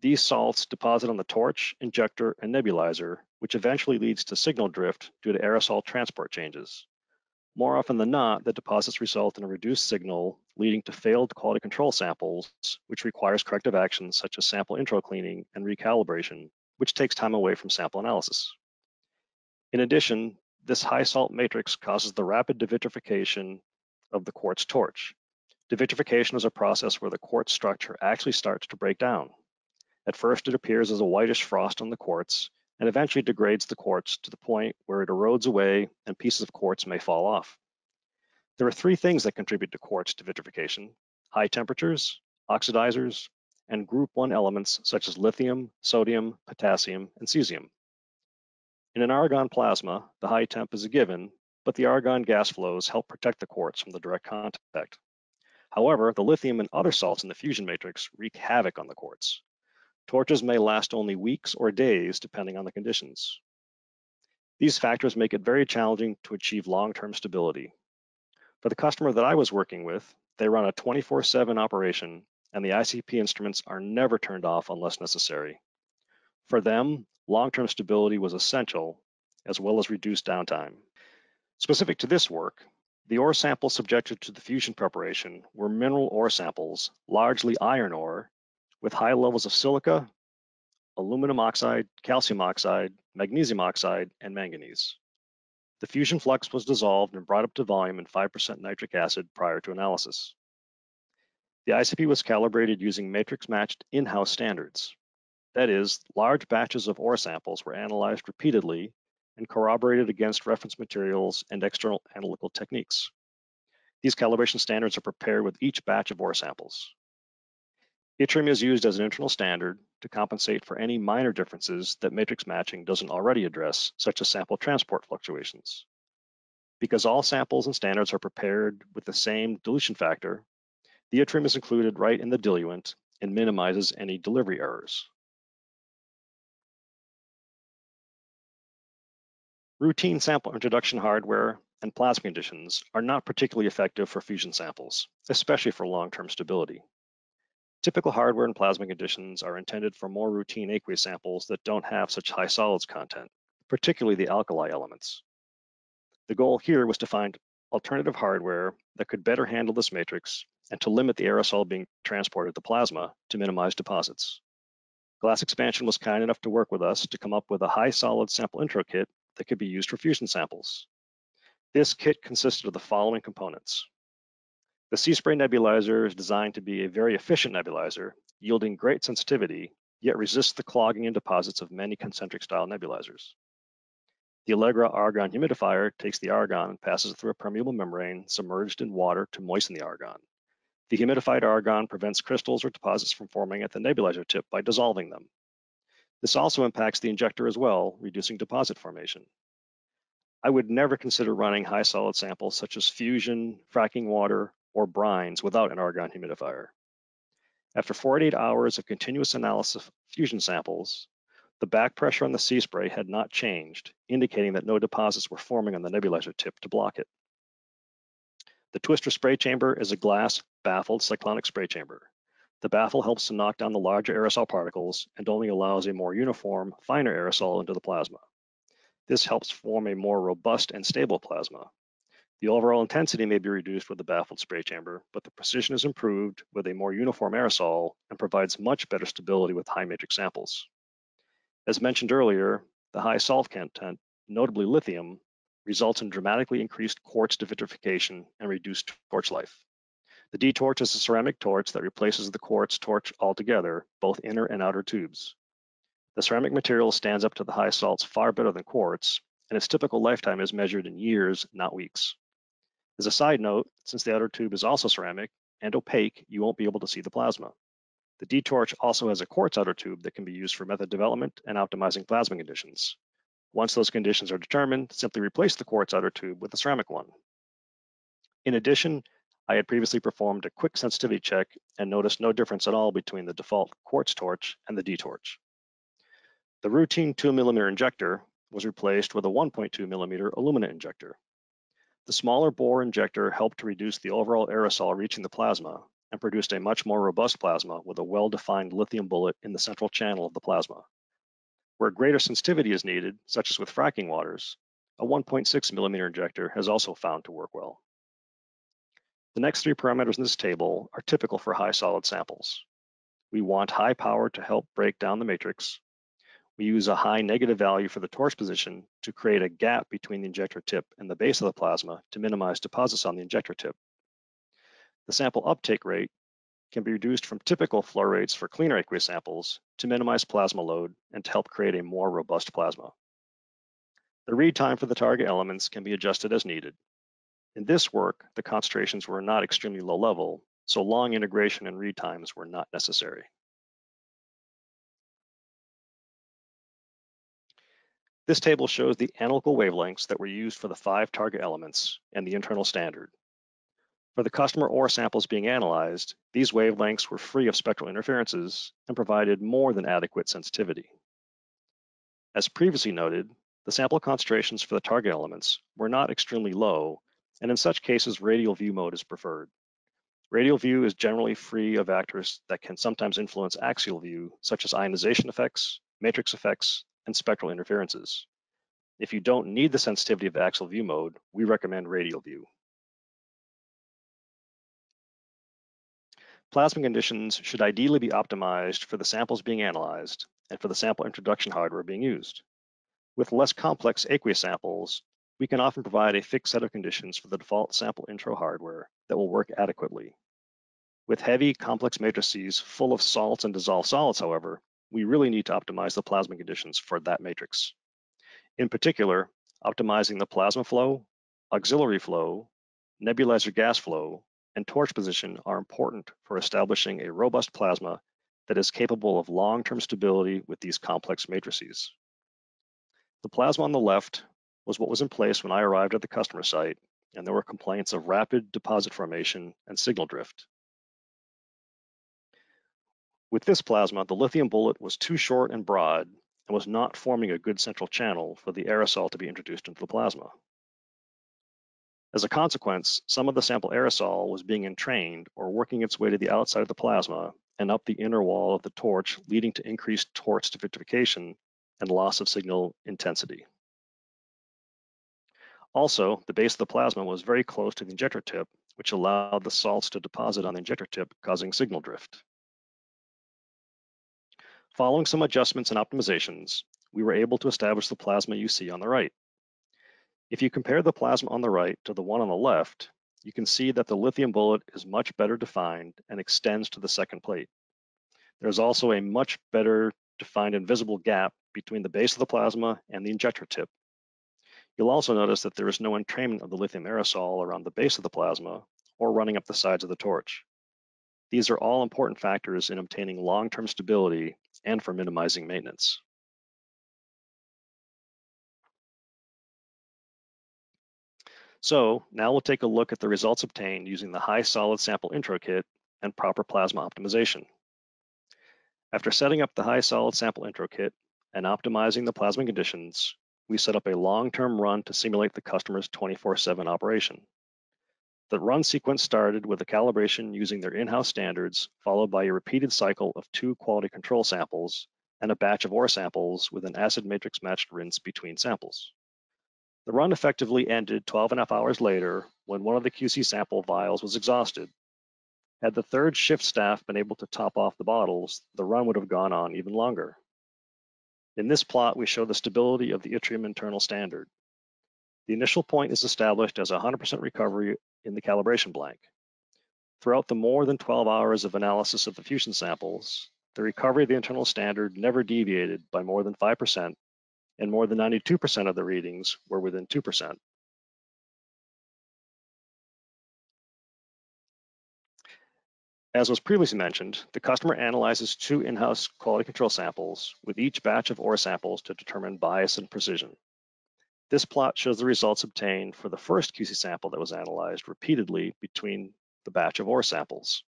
[SPEAKER 4] These salts deposit on the torch, injector, and nebulizer, which eventually leads to signal drift due to aerosol transport changes. More often than not, the deposits result in a reduced signal, leading to failed quality control samples, which requires corrective actions such as sample intro cleaning and recalibration, which takes time away from sample analysis. In addition, this high salt matrix causes the rapid devitrification of the quartz torch. Devitrification is a process where the quartz structure actually starts to break down. At first, it appears as a whitish frost on the quartz, and eventually degrades the quartz to the point where it erodes away and pieces of quartz may fall off. There are three things that contribute to quartz devitrification, high temperatures, oxidizers, and group 1 elements such as lithium, sodium, potassium, and cesium. In an argon plasma, the high temp is a given, but the argon gas flows help protect the quartz from the direct contact. However, the lithium and other salts in the fusion matrix wreak havoc on the quartz. Torches may last only weeks or days depending on the conditions. These factors make it very challenging to achieve long-term stability. For the customer that I was working with, they run a 24-7 operation and the ICP instruments are never turned off unless necessary. For them, long-term stability was essential, as well as reduced downtime. Specific to this work, the ore samples subjected to the fusion preparation were mineral ore samples, largely iron ore, with high levels of silica, aluminum oxide, calcium oxide, magnesium oxide, and manganese. The fusion flux was dissolved and brought up to volume in 5% nitric acid prior to analysis. The ICP was calibrated using matrix-matched in-house standards. That is, large batches of ore samples were analyzed repeatedly and corroborated against reference materials and external analytical techniques. These calibration standards are prepared with each batch of ore samples. Yttrium is used as an internal standard to compensate for any minor differences that matrix matching doesn't already address, such as sample transport fluctuations. Because all samples and standards are prepared with the same dilution factor, the yttrium is included right in the diluent and minimizes any delivery errors. Routine sample introduction hardware and plasma conditions are not particularly effective for fusion samples, especially for long-term stability. Typical hardware and plasma conditions are intended for more routine aqueous samples that don't have such high solids content, particularly the alkali elements. The goal here was to find alternative hardware that could better handle this matrix and to limit the aerosol being transported to plasma to minimize deposits. Glass Expansion was kind enough to work with us to come up with a high solid sample intro kit that could be used for fusion samples. This kit consisted of the following components. The SeaSpray nebulizer is designed to be a very efficient nebulizer, yielding great sensitivity, yet resists the clogging and deposits of many concentric style nebulizers. The Allegra argon humidifier takes the argon and passes it through a permeable membrane submerged in water to moisten the argon. The humidified argon prevents crystals or deposits from forming at the nebulizer tip by dissolving them. This also impacts the injector as well, reducing deposit formation. I would never consider running high solid samples such as fusion, fracking water, or brines without an argon humidifier. After 48 hours of continuous analysis of fusion samples, the back pressure on the SeaSpray had not changed, indicating that no deposits were forming on the nebulizer tip to block it. The twister spray chamber is a glass baffled cyclonic spray chamber. The baffle helps to knock down the larger aerosol particles and only allows a more uniform, finer aerosol into the plasma. This helps form a more robust and stable plasma. The overall intensity may be reduced with the baffled spray chamber, but the precision is improved with a more uniform aerosol and provides much better stability with high matrix samples. As mentioned earlier, the high salt content, notably lithium, results in dramatically increased quartz devitrification and reduced torch life. The D-torch is a ceramic torch that replaces the quartz torch altogether, both inner and outer tubes. The ceramic material stands up to the high salts far better than quartz, and its typical lifetime is measured in years, not weeks. As a side note, since the outer tube is also ceramic and opaque, you won't be able to see the plasma. The D-Torch also has a quartz outer tube that can be used for method development and optimizing plasma conditions. Once those conditions are determined, simply replace the quartz outer tube with a ceramic one. In addition, I had previously performed a quick sensitivity check and noticed no difference at all between the default quartz torch and the D-Torch. The routine 2 millimeter injector was replaced with a 1.2 millimeter alumina injector. The smaller bore injector helped to reduce the overall aerosol reaching the plasma and produced a much more robust plasma with a well-defined lithium bullet in the central channel of the plasma. Where greater sensitivity is needed, such as with fracking waters, a 1.6 millimeter injector has also found to work well. The next three parameters in this table are typical for high solid samples. We want high power to help break down the matrix, we use a high negative value for the torch position to create a gap between the injector tip and the base of the plasma to minimize deposits on the injector tip. The sample uptake rate can be reduced from typical flow rates for cleaner aqueous samples to minimize plasma load and to help create a more robust plasma. The read time for the target elements can be adjusted as needed. In this work, the concentrations were not extremely low level, so long integration and read times were not necessary. This table shows the analytical wavelengths that were used for the five target elements and the internal standard. For the customer ore samples being analyzed, these wavelengths were free of spectral interferences and provided more than adequate sensitivity. As previously noted, the sample concentrations for the target elements were not extremely low, and in such cases, radial view mode is preferred. Radial view is generally free of factors that can sometimes influence axial view, such as ionization effects, matrix effects, and spectral interferences. If you don't need the sensitivity of axial view mode, we recommend radial view. Plasma conditions should ideally be optimized for the samples being analyzed and for the sample introduction hardware being used. With less complex aqueous samples, we can often provide a fixed set of conditions for the default sample intro hardware that will work adequately. With heavy, complex matrices full of salts and dissolved solids, however, we really need to optimize the plasma conditions for that matrix. In particular, optimizing the plasma flow, auxiliary flow, nebulizer gas flow, and torch position are important for establishing a robust plasma that is capable of long-term stability with these complex matrices. The plasma on the left was what was in place when I arrived at the customer site, and there were complaints of rapid deposit formation and signal drift. With this plasma, the lithium bullet was too short and broad and was not forming a good central channel for the aerosol to be introduced into the plasma. As a consequence, some of the sample aerosol was being entrained or working its way to the outside of the plasma and up the inner wall of the torch, leading to increased torch vitrification and loss of signal intensity. Also, the base of the plasma was very close to the injector tip, which allowed the salts to deposit on the injector tip, causing signal drift. Following some adjustments and optimizations, we were able to establish the plasma you see on the right. If you compare the plasma on the right to the one on the left, you can see that the lithium bullet is much better defined and extends to the second plate. There's also a much better defined and visible gap between the base of the plasma and the injector tip. You'll also notice that there is no entrainment of the lithium aerosol around the base of the plasma or running up the sides of the torch. These are all important factors in obtaining long-term stability and for minimizing maintenance. So now we'll take a look at the results obtained using the high solid sample intro kit and proper plasma optimization. After setting up the high solid sample intro kit and optimizing the plasma conditions, we set up a long-term run to simulate the customer's 24-7 operation. The run sequence started with a calibration using their in-house standards, followed by a repeated cycle of two quality control samples and a batch of ore samples with an acid matrix matched rinse between samples. The run effectively ended 12 and a half hours later when one of the QC sample vials was exhausted. Had the third shift staff been able to top off the bottles, the run would have gone on even longer. In this plot, we show the stability of the yttrium internal standard. The initial point is established as 100% recovery in the calibration blank. Throughout the more than 12 hours of analysis of the fusion samples, the recovery of the internal standard never deviated by more than 5% and more than 92% of the readings were within 2%. As was previously mentioned, the customer analyzes two in-house quality control samples with each batch of ore samples to determine bias and precision. This plot shows the results obtained for the first QC sample that was analyzed repeatedly between the batch of ore samples.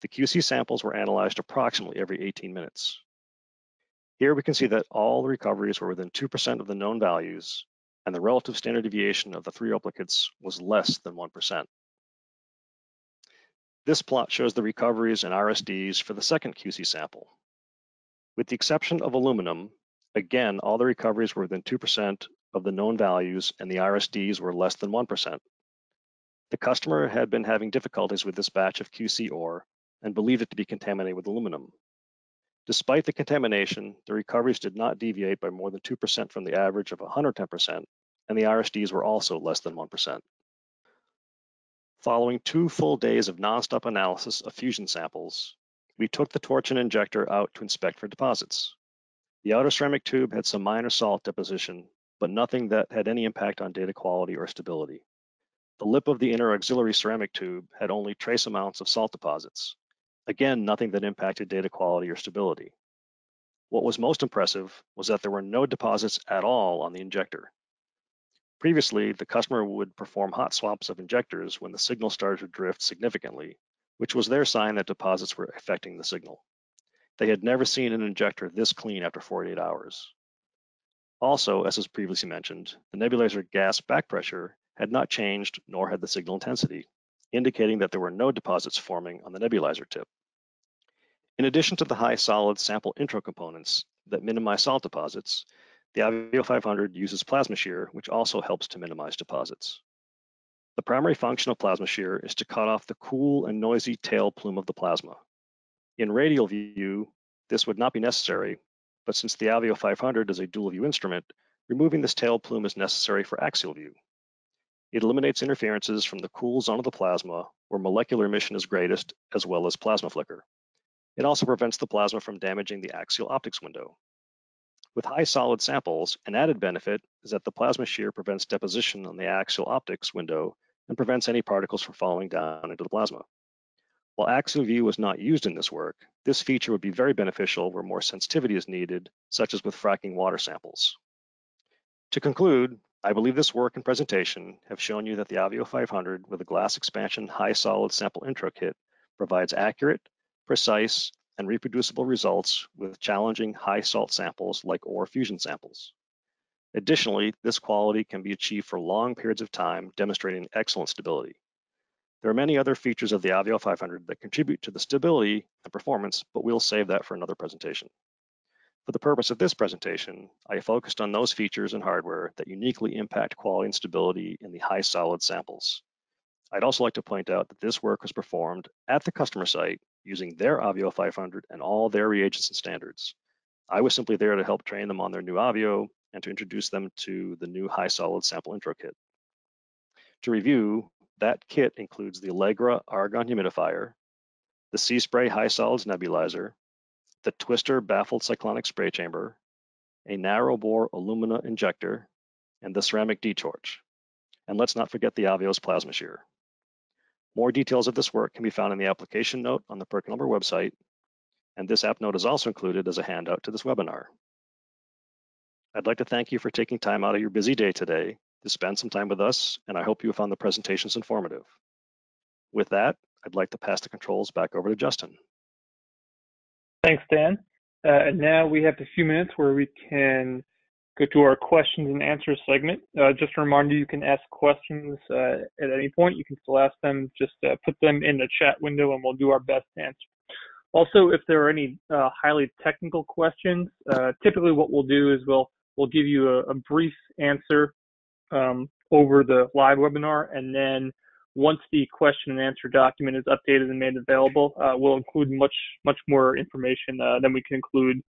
[SPEAKER 4] The QC samples were analyzed approximately every 18 minutes. Here we can see that all the recoveries were within 2% of the known values, and the relative standard deviation of the three replicates was less than 1%. This plot shows the recoveries and RSDs for the second QC sample. With the exception of aluminum, again, all the recoveries were within 2% of the known values and the RSDs were less than 1%. The customer had been having difficulties with this batch of QC ore and believed it to be contaminated with aluminum. Despite the contamination, the recoveries did not deviate by more than 2% from the average of 110%, and the RSDs were also less than 1%. Following two full days of nonstop analysis of fusion samples, we took the torch and injector out to inspect for deposits. The outer ceramic tube had some minor salt deposition, but nothing that had any impact on data quality or stability. The lip of the inner auxiliary ceramic tube had only trace amounts of salt deposits, Again, nothing that impacted data quality or stability. What was most impressive was that there were no deposits at all on the injector. Previously, the customer would perform hot swaps of injectors when the signal started to drift significantly, which was their sign that deposits were affecting the signal. They had never seen an injector this clean after 48 hours. Also, as was previously mentioned, the nebulizer gas back pressure had not changed nor had the signal intensity, indicating that there were no deposits forming on the nebulizer tip. In addition to the high solid sample intro components that minimize salt deposits, the Avio 500 uses plasma shear, which also helps to minimize deposits. The primary function of plasma shear is to cut off the cool and noisy tail plume of the plasma. In radial view, this would not be necessary, but since the Avio 500 is a dual view instrument, removing this tail plume is necessary for axial view. It eliminates interferences from the cool zone of the plasma, where molecular emission is greatest, as well as plasma flicker. It also prevents the plasma from damaging the axial optics window. With high solid samples, an added benefit is that the plasma shear prevents deposition on the axial optics window and prevents any particles from falling down into the plasma. While axial view was not used in this work, this feature would be very beneficial where more sensitivity is needed, such as with fracking water samples. To conclude, I believe this work and presentation have shown you that the Avio 500 with a glass expansion high solid sample intro kit provides accurate, precise, and reproducible results with challenging high salt samples like ore fusion samples. Additionally, this quality can be achieved for long periods of time, demonstrating excellent stability. There are many other features of the Avio 500 that contribute to the stability and performance, but we'll save that for another presentation. For the purpose of this presentation, I focused on those features and hardware that uniquely impact quality and stability in the high solid samples. I'd also like to point out that this work was performed at the customer site using their Avio 500 and all their reagents and standards. I was simply there to help train them on their new Avio and to introduce them to the new high solid sample intro kit. To review, that kit includes the Allegra argon humidifier, the SeaSpray high solids nebulizer, the Twister baffled cyclonic spray chamber, a narrow bore alumina injector, and the ceramic D-torch. And let's not forget the Avios plasma shear. More details of this work can be found in the application note on the PerkinElmer website, and this app note is also included as a handout to this webinar. I'd like to thank you for taking time out of your busy day today to spend some time with us, and I hope you found the presentations informative. With that, I'd like to pass the controls back over to Justin.
[SPEAKER 1] Thanks, Dan. Uh, and now we have a few minutes where we can go to our questions and answers segment. Uh, just a reminder, you can ask questions uh, at any point. You can still ask them, just uh, put them in the chat window and we'll do our best to answer. Also, if there are any uh, highly technical questions, uh, typically what we'll do is we'll we'll give you a, a brief answer um, over the live webinar, and then once the question and answer document is updated and made available, uh, we'll include much much more information uh, than we can include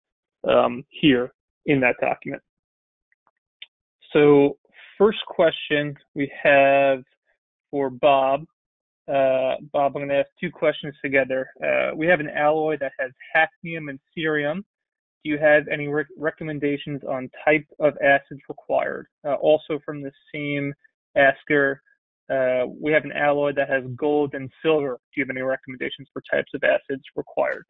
[SPEAKER 1] um, here in that document. So first question we have for Bob. Uh, Bob, I'm going to ask two questions together. Uh, we have an alloy that has hafnium and cerium do you have any re recommendations on type of acids required? Uh, also from the same asker, uh, we have an alloy that has gold and silver. Do you have any recommendations for types of acids required?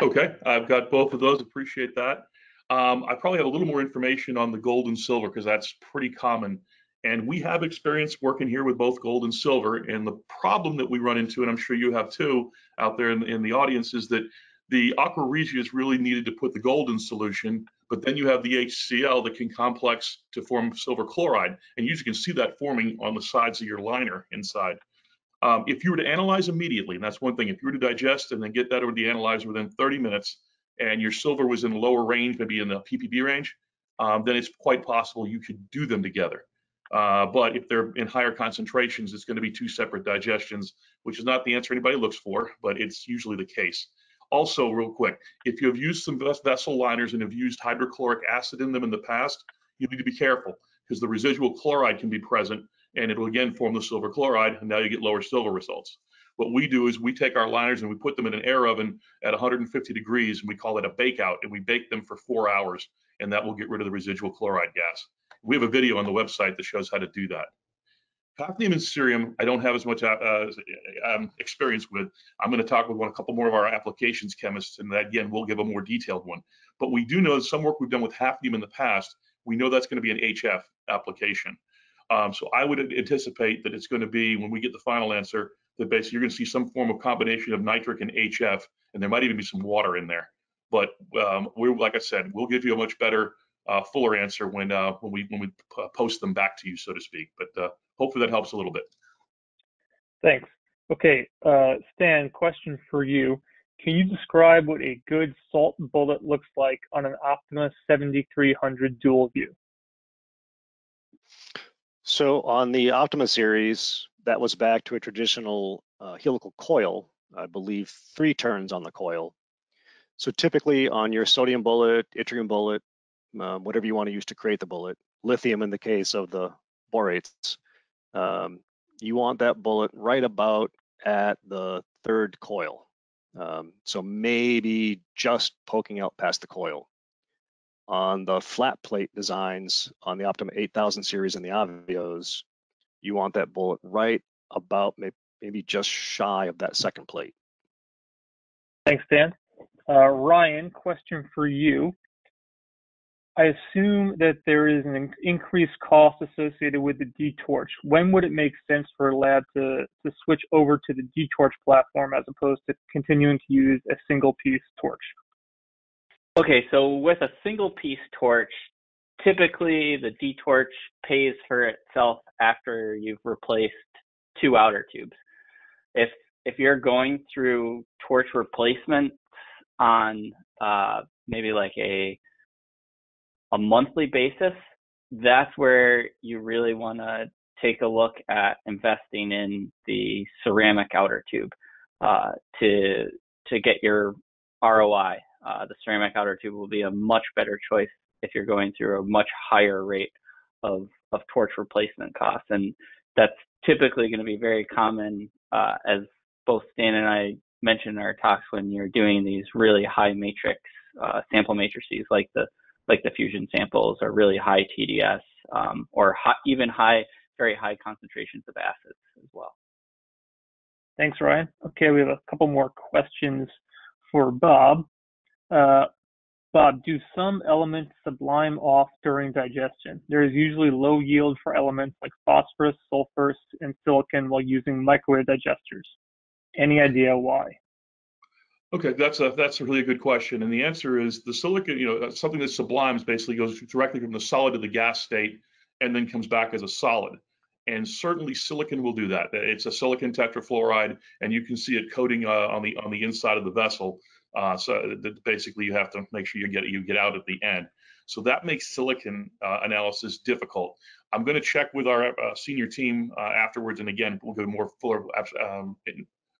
[SPEAKER 2] Okay, I've got both of those. Appreciate that. Um, I probably have a little more information on the gold and silver because that's pretty common. And we have experience working here with both gold and silver. And the problem that we run into, and I'm sure you have too out there in, in the audience, is that the aqua regias really needed to put the gold in solution, but then you have the HCl that can complex to form silver chloride. And you can see that forming on the sides of your liner inside. Um, if you were to analyze immediately, and that's one thing, if you were to digest and then get that over the analyzer within 30 minutes, and your silver was in the lower range, maybe in the ppb range, um, then it's quite possible you could do them together. Uh, but if they're in higher concentrations, it's going to be two separate digestions, which is not the answer anybody looks for, but it's usually the case. Also, real quick, if you have used some vessel liners and have used hydrochloric acid in them in the past, you need to be careful because the residual chloride can be present and it will again form the silver chloride and now you get lower silver results. What we do is we take our liners and we put them in an air oven at 150 degrees and we call it a bake out and we bake them for four hours and that will get rid of the residual chloride gas. We have a video on the website that shows how to do that. Hafnium and cerium, I don't have as much uh, uh, um, experience with. I'm going to talk with one, a couple more of our applications chemists, and that, again, we'll give a more detailed one. But we do know some work we've done with hafnium in the past, we know that's going to be an HF application. Um, so I would anticipate that it's going to be, when we get the final answer, that basically you're going to see some form of combination of nitric and HF, and there might even be some water in there. But um, we, like I said, we'll give you a much better, uh, fuller answer when uh, when we when we post them back to you, so to speak. But uh, hopefully that helps a little bit.
[SPEAKER 1] Thanks. Okay, uh, Stan, question for you. Can you describe what a good salt bullet looks like on an Optima 7300 dual view?
[SPEAKER 4] So on the Optima series, that was back to a traditional uh, helical coil, I believe three turns on the coil. So typically on your sodium bullet, yttrium bullet, um, whatever you want to use to create the bullet, lithium in the case of the borates, um, you want that bullet right about at the third coil. Um, so maybe just poking out past the coil. On the flat plate designs on the Optima 8000 series and the Avios, you want that bullet right about maybe just shy of that second plate.
[SPEAKER 1] Thanks, Dan. Uh, Ryan, question for you. I assume that there is an increased cost associated with the D-Torch. When would it make sense for a lab to, to switch over to the D-Torch platform as opposed to continuing to use a single piece torch?
[SPEAKER 3] Okay, so with a single piece torch, typically the D-Torch pays for itself after you've replaced two outer tubes. If if you're going through torch replacement on uh, maybe like a a monthly basis, that's where you really want to take a look at investing in the ceramic outer tube uh, to to get your ROI. Uh, the ceramic outer tube will be a much better choice if you're going through a much higher rate of of torch replacement costs, and that's typically going to be very common, uh, as both Stan and I mentioned in our talks when you're doing these really high matrix uh, sample matrices like the like the fusion samples or really high TDS um, or high, even high, very high concentrations of acids as well.
[SPEAKER 1] Thanks, Ryan. Okay, we have a couple more questions for Bob. Uh, Bob, do some elements sublime off during digestion? There is usually low yield for elements like phosphorus, sulfur, and silicon while using microwave digesters. Any idea why?
[SPEAKER 2] Okay, that's a that's a really good question, and the answer is the silicon. You know, something that sublimes basically goes directly from the solid to the gas state, and then comes back as a solid. And certainly, silicon will do that. It's a silicon tetrafluoride, and you can see it coating uh, on the on the inside of the vessel. Uh, so basically, you have to make sure you get you get out at the end. So that makes silicon uh, analysis difficult. I'm going to check with our uh, senior team uh, afterwards, and again, we'll give more fuller um,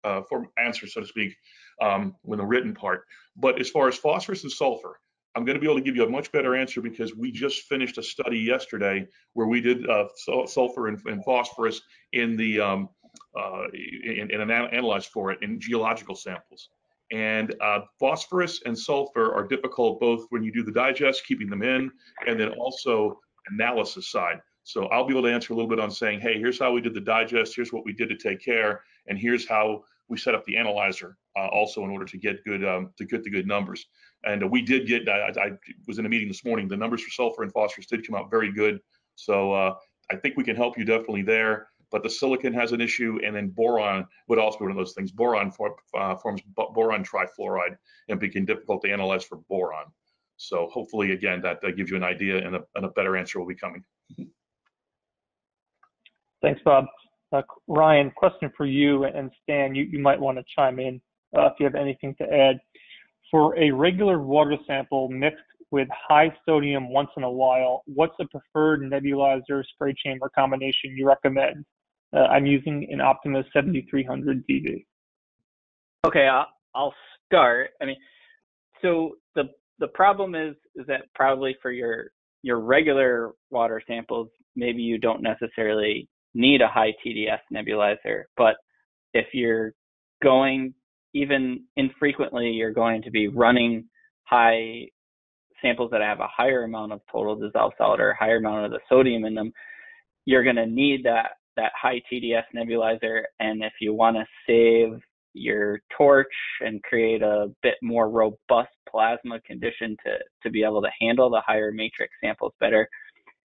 [SPEAKER 2] uh, answer, so to speak, um, when the written part. But as far as phosphorus and sulfur, I'm going to be able to give you a much better answer because we just finished a study yesterday where we did uh, sulfur and, and, phosphorus in the um, uh, in, in, an analyzed for it in geological samples. And uh, phosphorus and sulfur are difficult both when you do the digest, keeping them in, and then also analysis side. So I'll be able to answer a little bit on saying, hey, here's how we did the digest, here's what we did to take care, and here's how we set up the analyzer uh, also in order to get good um, to get the good numbers. And uh, we did get. I, I, was in a meeting this morning. The numbers for sulfur and phosphorus did come out very good. So uh, I think we can help you definitely there. But the silicon has an issue, and then boron would also be one of those things. Boron for, uh, forms boron trifluoride and became difficult to analyze for boron. So hopefully, again, that, that gives you an idea, and a, and a better answer will be coming.
[SPEAKER 1] Thanks, Bob. Uh, Ryan, question for you and Stan. You, you might want to chime in uh, if you have anything to add. For a regular water sample mixed with high sodium once in a while, what's the preferred nebulizer spray chamber combination you recommend? Uh, I'm using an Optima 7300 DV.
[SPEAKER 3] Okay, I'll, I'll start. I mean, so the the problem is is that probably for your your regular water samples, maybe you don't necessarily need a high TDS nebulizer. But if you're going even infrequently, you're going to be running high samples that have a higher amount of total dissolved solid or a higher amount of the sodium in them, you're going to need that that high TDS nebulizer. And if you want to save your torch and create a bit more robust plasma condition to to be able to handle the higher matrix samples better,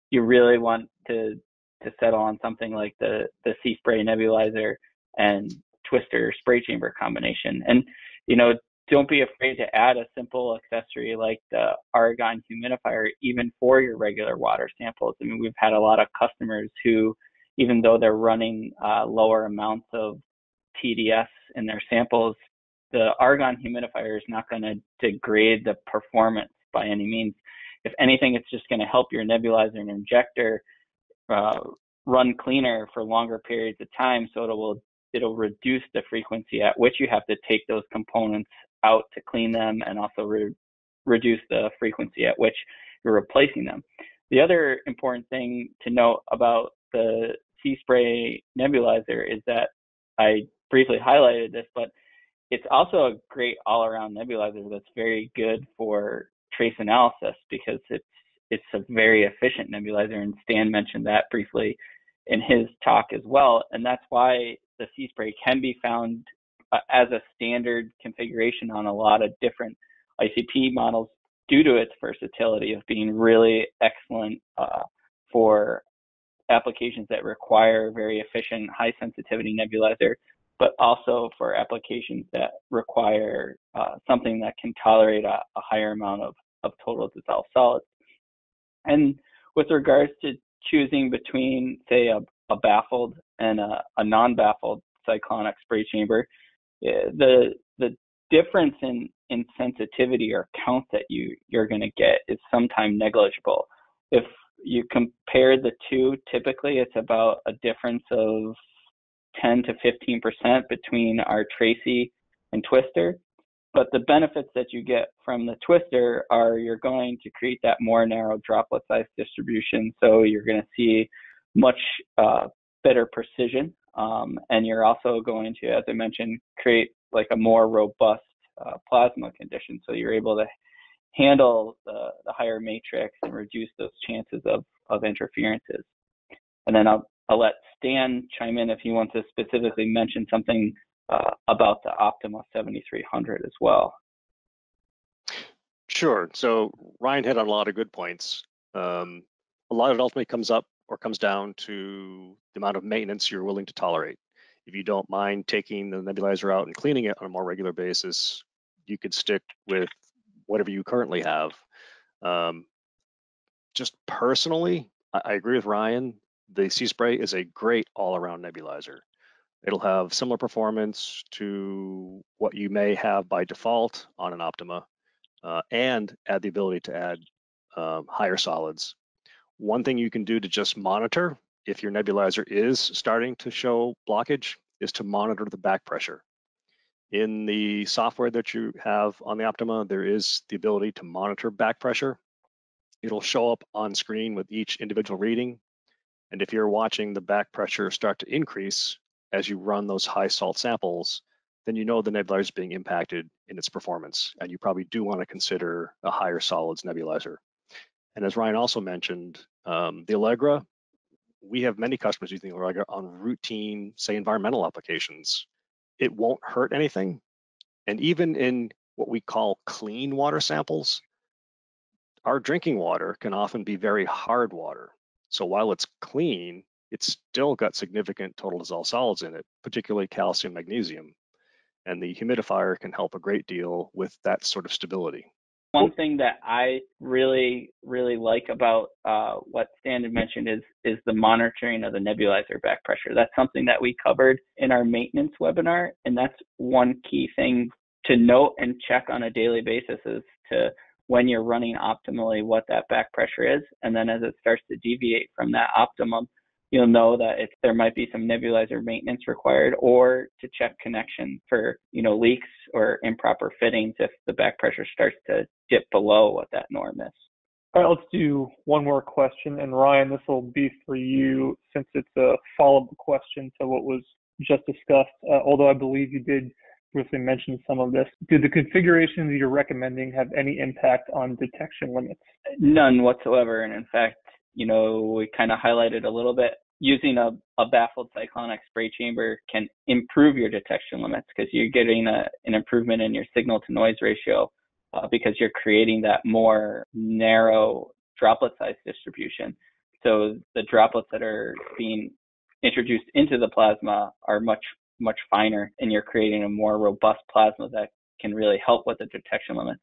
[SPEAKER 3] you really want to to settle on something like the the SeaSpray nebulizer and twister spray chamber combination. And you know, don't be afraid to add a simple accessory like the argon humidifier even for your regular water samples. I mean, we've had a lot of customers who, even though they're running uh, lower amounts of TDS in their samples, the argon humidifier is not going to degrade the performance by any means. If anything, it's just going to help your nebulizer and injector uh, run cleaner for longer periods of time. So it will it'll reduce the frequency at which you have to take those components out to clean them, and also re- reduce the frequency at which you're replacing them. The other important thing to note about the SeaSpray nebulizer is that I briefly highlighted this, but it's also a great all-around nebulizer that's very good for trace analysis because it's it's a very efficient nebulizer, and Stan mentioned that briefly in his talk as well. And that's why the SeaSpray can be found uh, as a standard configuration on a lot of different ICP models due to its versatility of being really excellent uh, for applications that require very efficient, high sensitivity nebulizer, but also for applications that require uh, something that can tolerate a, a higher amount of, of total dissolved solids. And with regards to choosing between, say, a, a baffled and a, a non-baffled cyclonic spray chamber, eh, the the difference in, in sensitivity or count that you you're going to get is sometimes negligible. If you compare the two, typically it's about a difference of 10 to 15 percent between our Tracey and Twister. But the benefits that you get from the twister are you're going to create that more narrow droplet size distribution. So you're going to see much uh, better precision. Um, and you're also going to, as I mentioned, create like a more robust uh, plasma condition. So you're able to handle the, the higher matrix and reduce those chances of, of interferences. And then I'll, I'll let Stan chime in if he wants to specifically mention something uh, about the Optima 7300 as well.
[SPEAKER 4] Sure. So Ryan hit on a lot of good points. Um, a lot of it ultimately comes up or comes down to the amount of maintenance you're willing to tolerate. If you don't mind taking the nebulizer out and cleaning it on a more regular basis, you could stick with whatever you currently have. Um, just personally, I, I agree with Ryan. The SeaSpray is a great all-around nebulizer. It'll have similar performance to what you may have by default on an Optima, uh, and add the ability to add um, higher solids. One thing you can do to just monitor if your nebulizer is starting to show blockage is to monitor the back pressure. In the software that you have on the Optima, there is the ability to monitor back pressure. It'll show up on screen with each individual reading. And if you're watching the back pressure start to increase as you run those high salt samples, then you know the nebulizer is being impacted in its performance. And you probably do want to consider a higher solids nebulizer. And as Ryan also mentioned, um, the Allegra, we have many customers using Allegra on routine, say, environmental applications. It won't hurt anything. And even in what we call clean water samples, our drinking water can often be very hard water. So while it's clean, it's still got significant total dissolved solids in it, particularly calcium, magnesium. And the humidifier can help a great deal with that sort of stability.
[SPEAKER 3] One thing that I really, really like about uh, what Stan had mentioned is is the monitoring of the nebulizer back pressure. That's something that we covered in our maintenance webinar, and that's one key thing to note and check on a daily basis is to when you're running optimally what that back pressure is, and then as it starts to deviate from that optimum, you'll know that if there might be some nebulizer maintenance required or to check connection for you know leaks or improper fittings if the back pressure starts to dip below what that norm is.
[SPEAKER 1] All right let's do one more question. And ryan this will be for you since it's a follow-up question to what was just discussed. Uh, although i believe you did briefly mention some of this do the configurations you're recommending have any impact on detection limits?
[SPEAKER 3] None whatsoever. And in fact you know, we kind of highlighted a little bit. Using a, a baffled cyclonic spray chamber can improve your detection limits because you're getting a, an improvement in your signal to noise ratio uh, because you're creating that more narrow droplet size distribution. So the droplets that are being introduced into the plasma are much, much finer and you're creating a more robust plasma that can really help with the detection limits.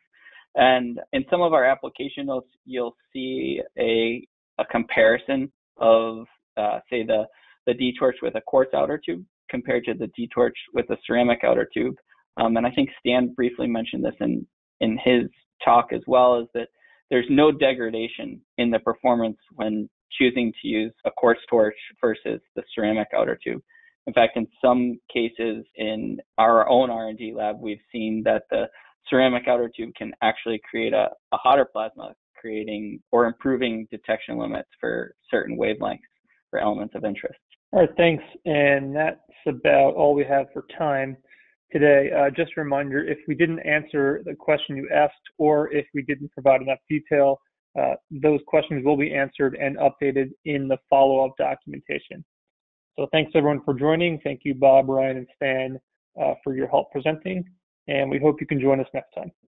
[SPEAKER 3] And in some of our application notes, you'll see a a comparison of uh, say the the D-torch with a quartz outer tube compared to the D-torch with a ceramic outer tube. Um, and I think Stan briefly mentioned this in in his talk as well, is that there's no degradation in the performance when choosing to use a quartz torch versus the ceramic outer tube. In fact, in some cases in our own R&D lab, we've seen that the ceramic outer tube can actually create a, a hotter plasma creating or improving detection limits for certain wavelengths for elements of interest.
[SPEAKER 1] All right, thanks. And that's about all we have for time today. Uh, just a reminder, if we didn't answer the question you asked or if we didn't provide enough detail, uh, those questions will be answered and updated in the follow-up documentation. So thanks everyone for joining. Thank you, Bob, Ryan, and Stan uh, for your help presenting. And we hope you can join us next time.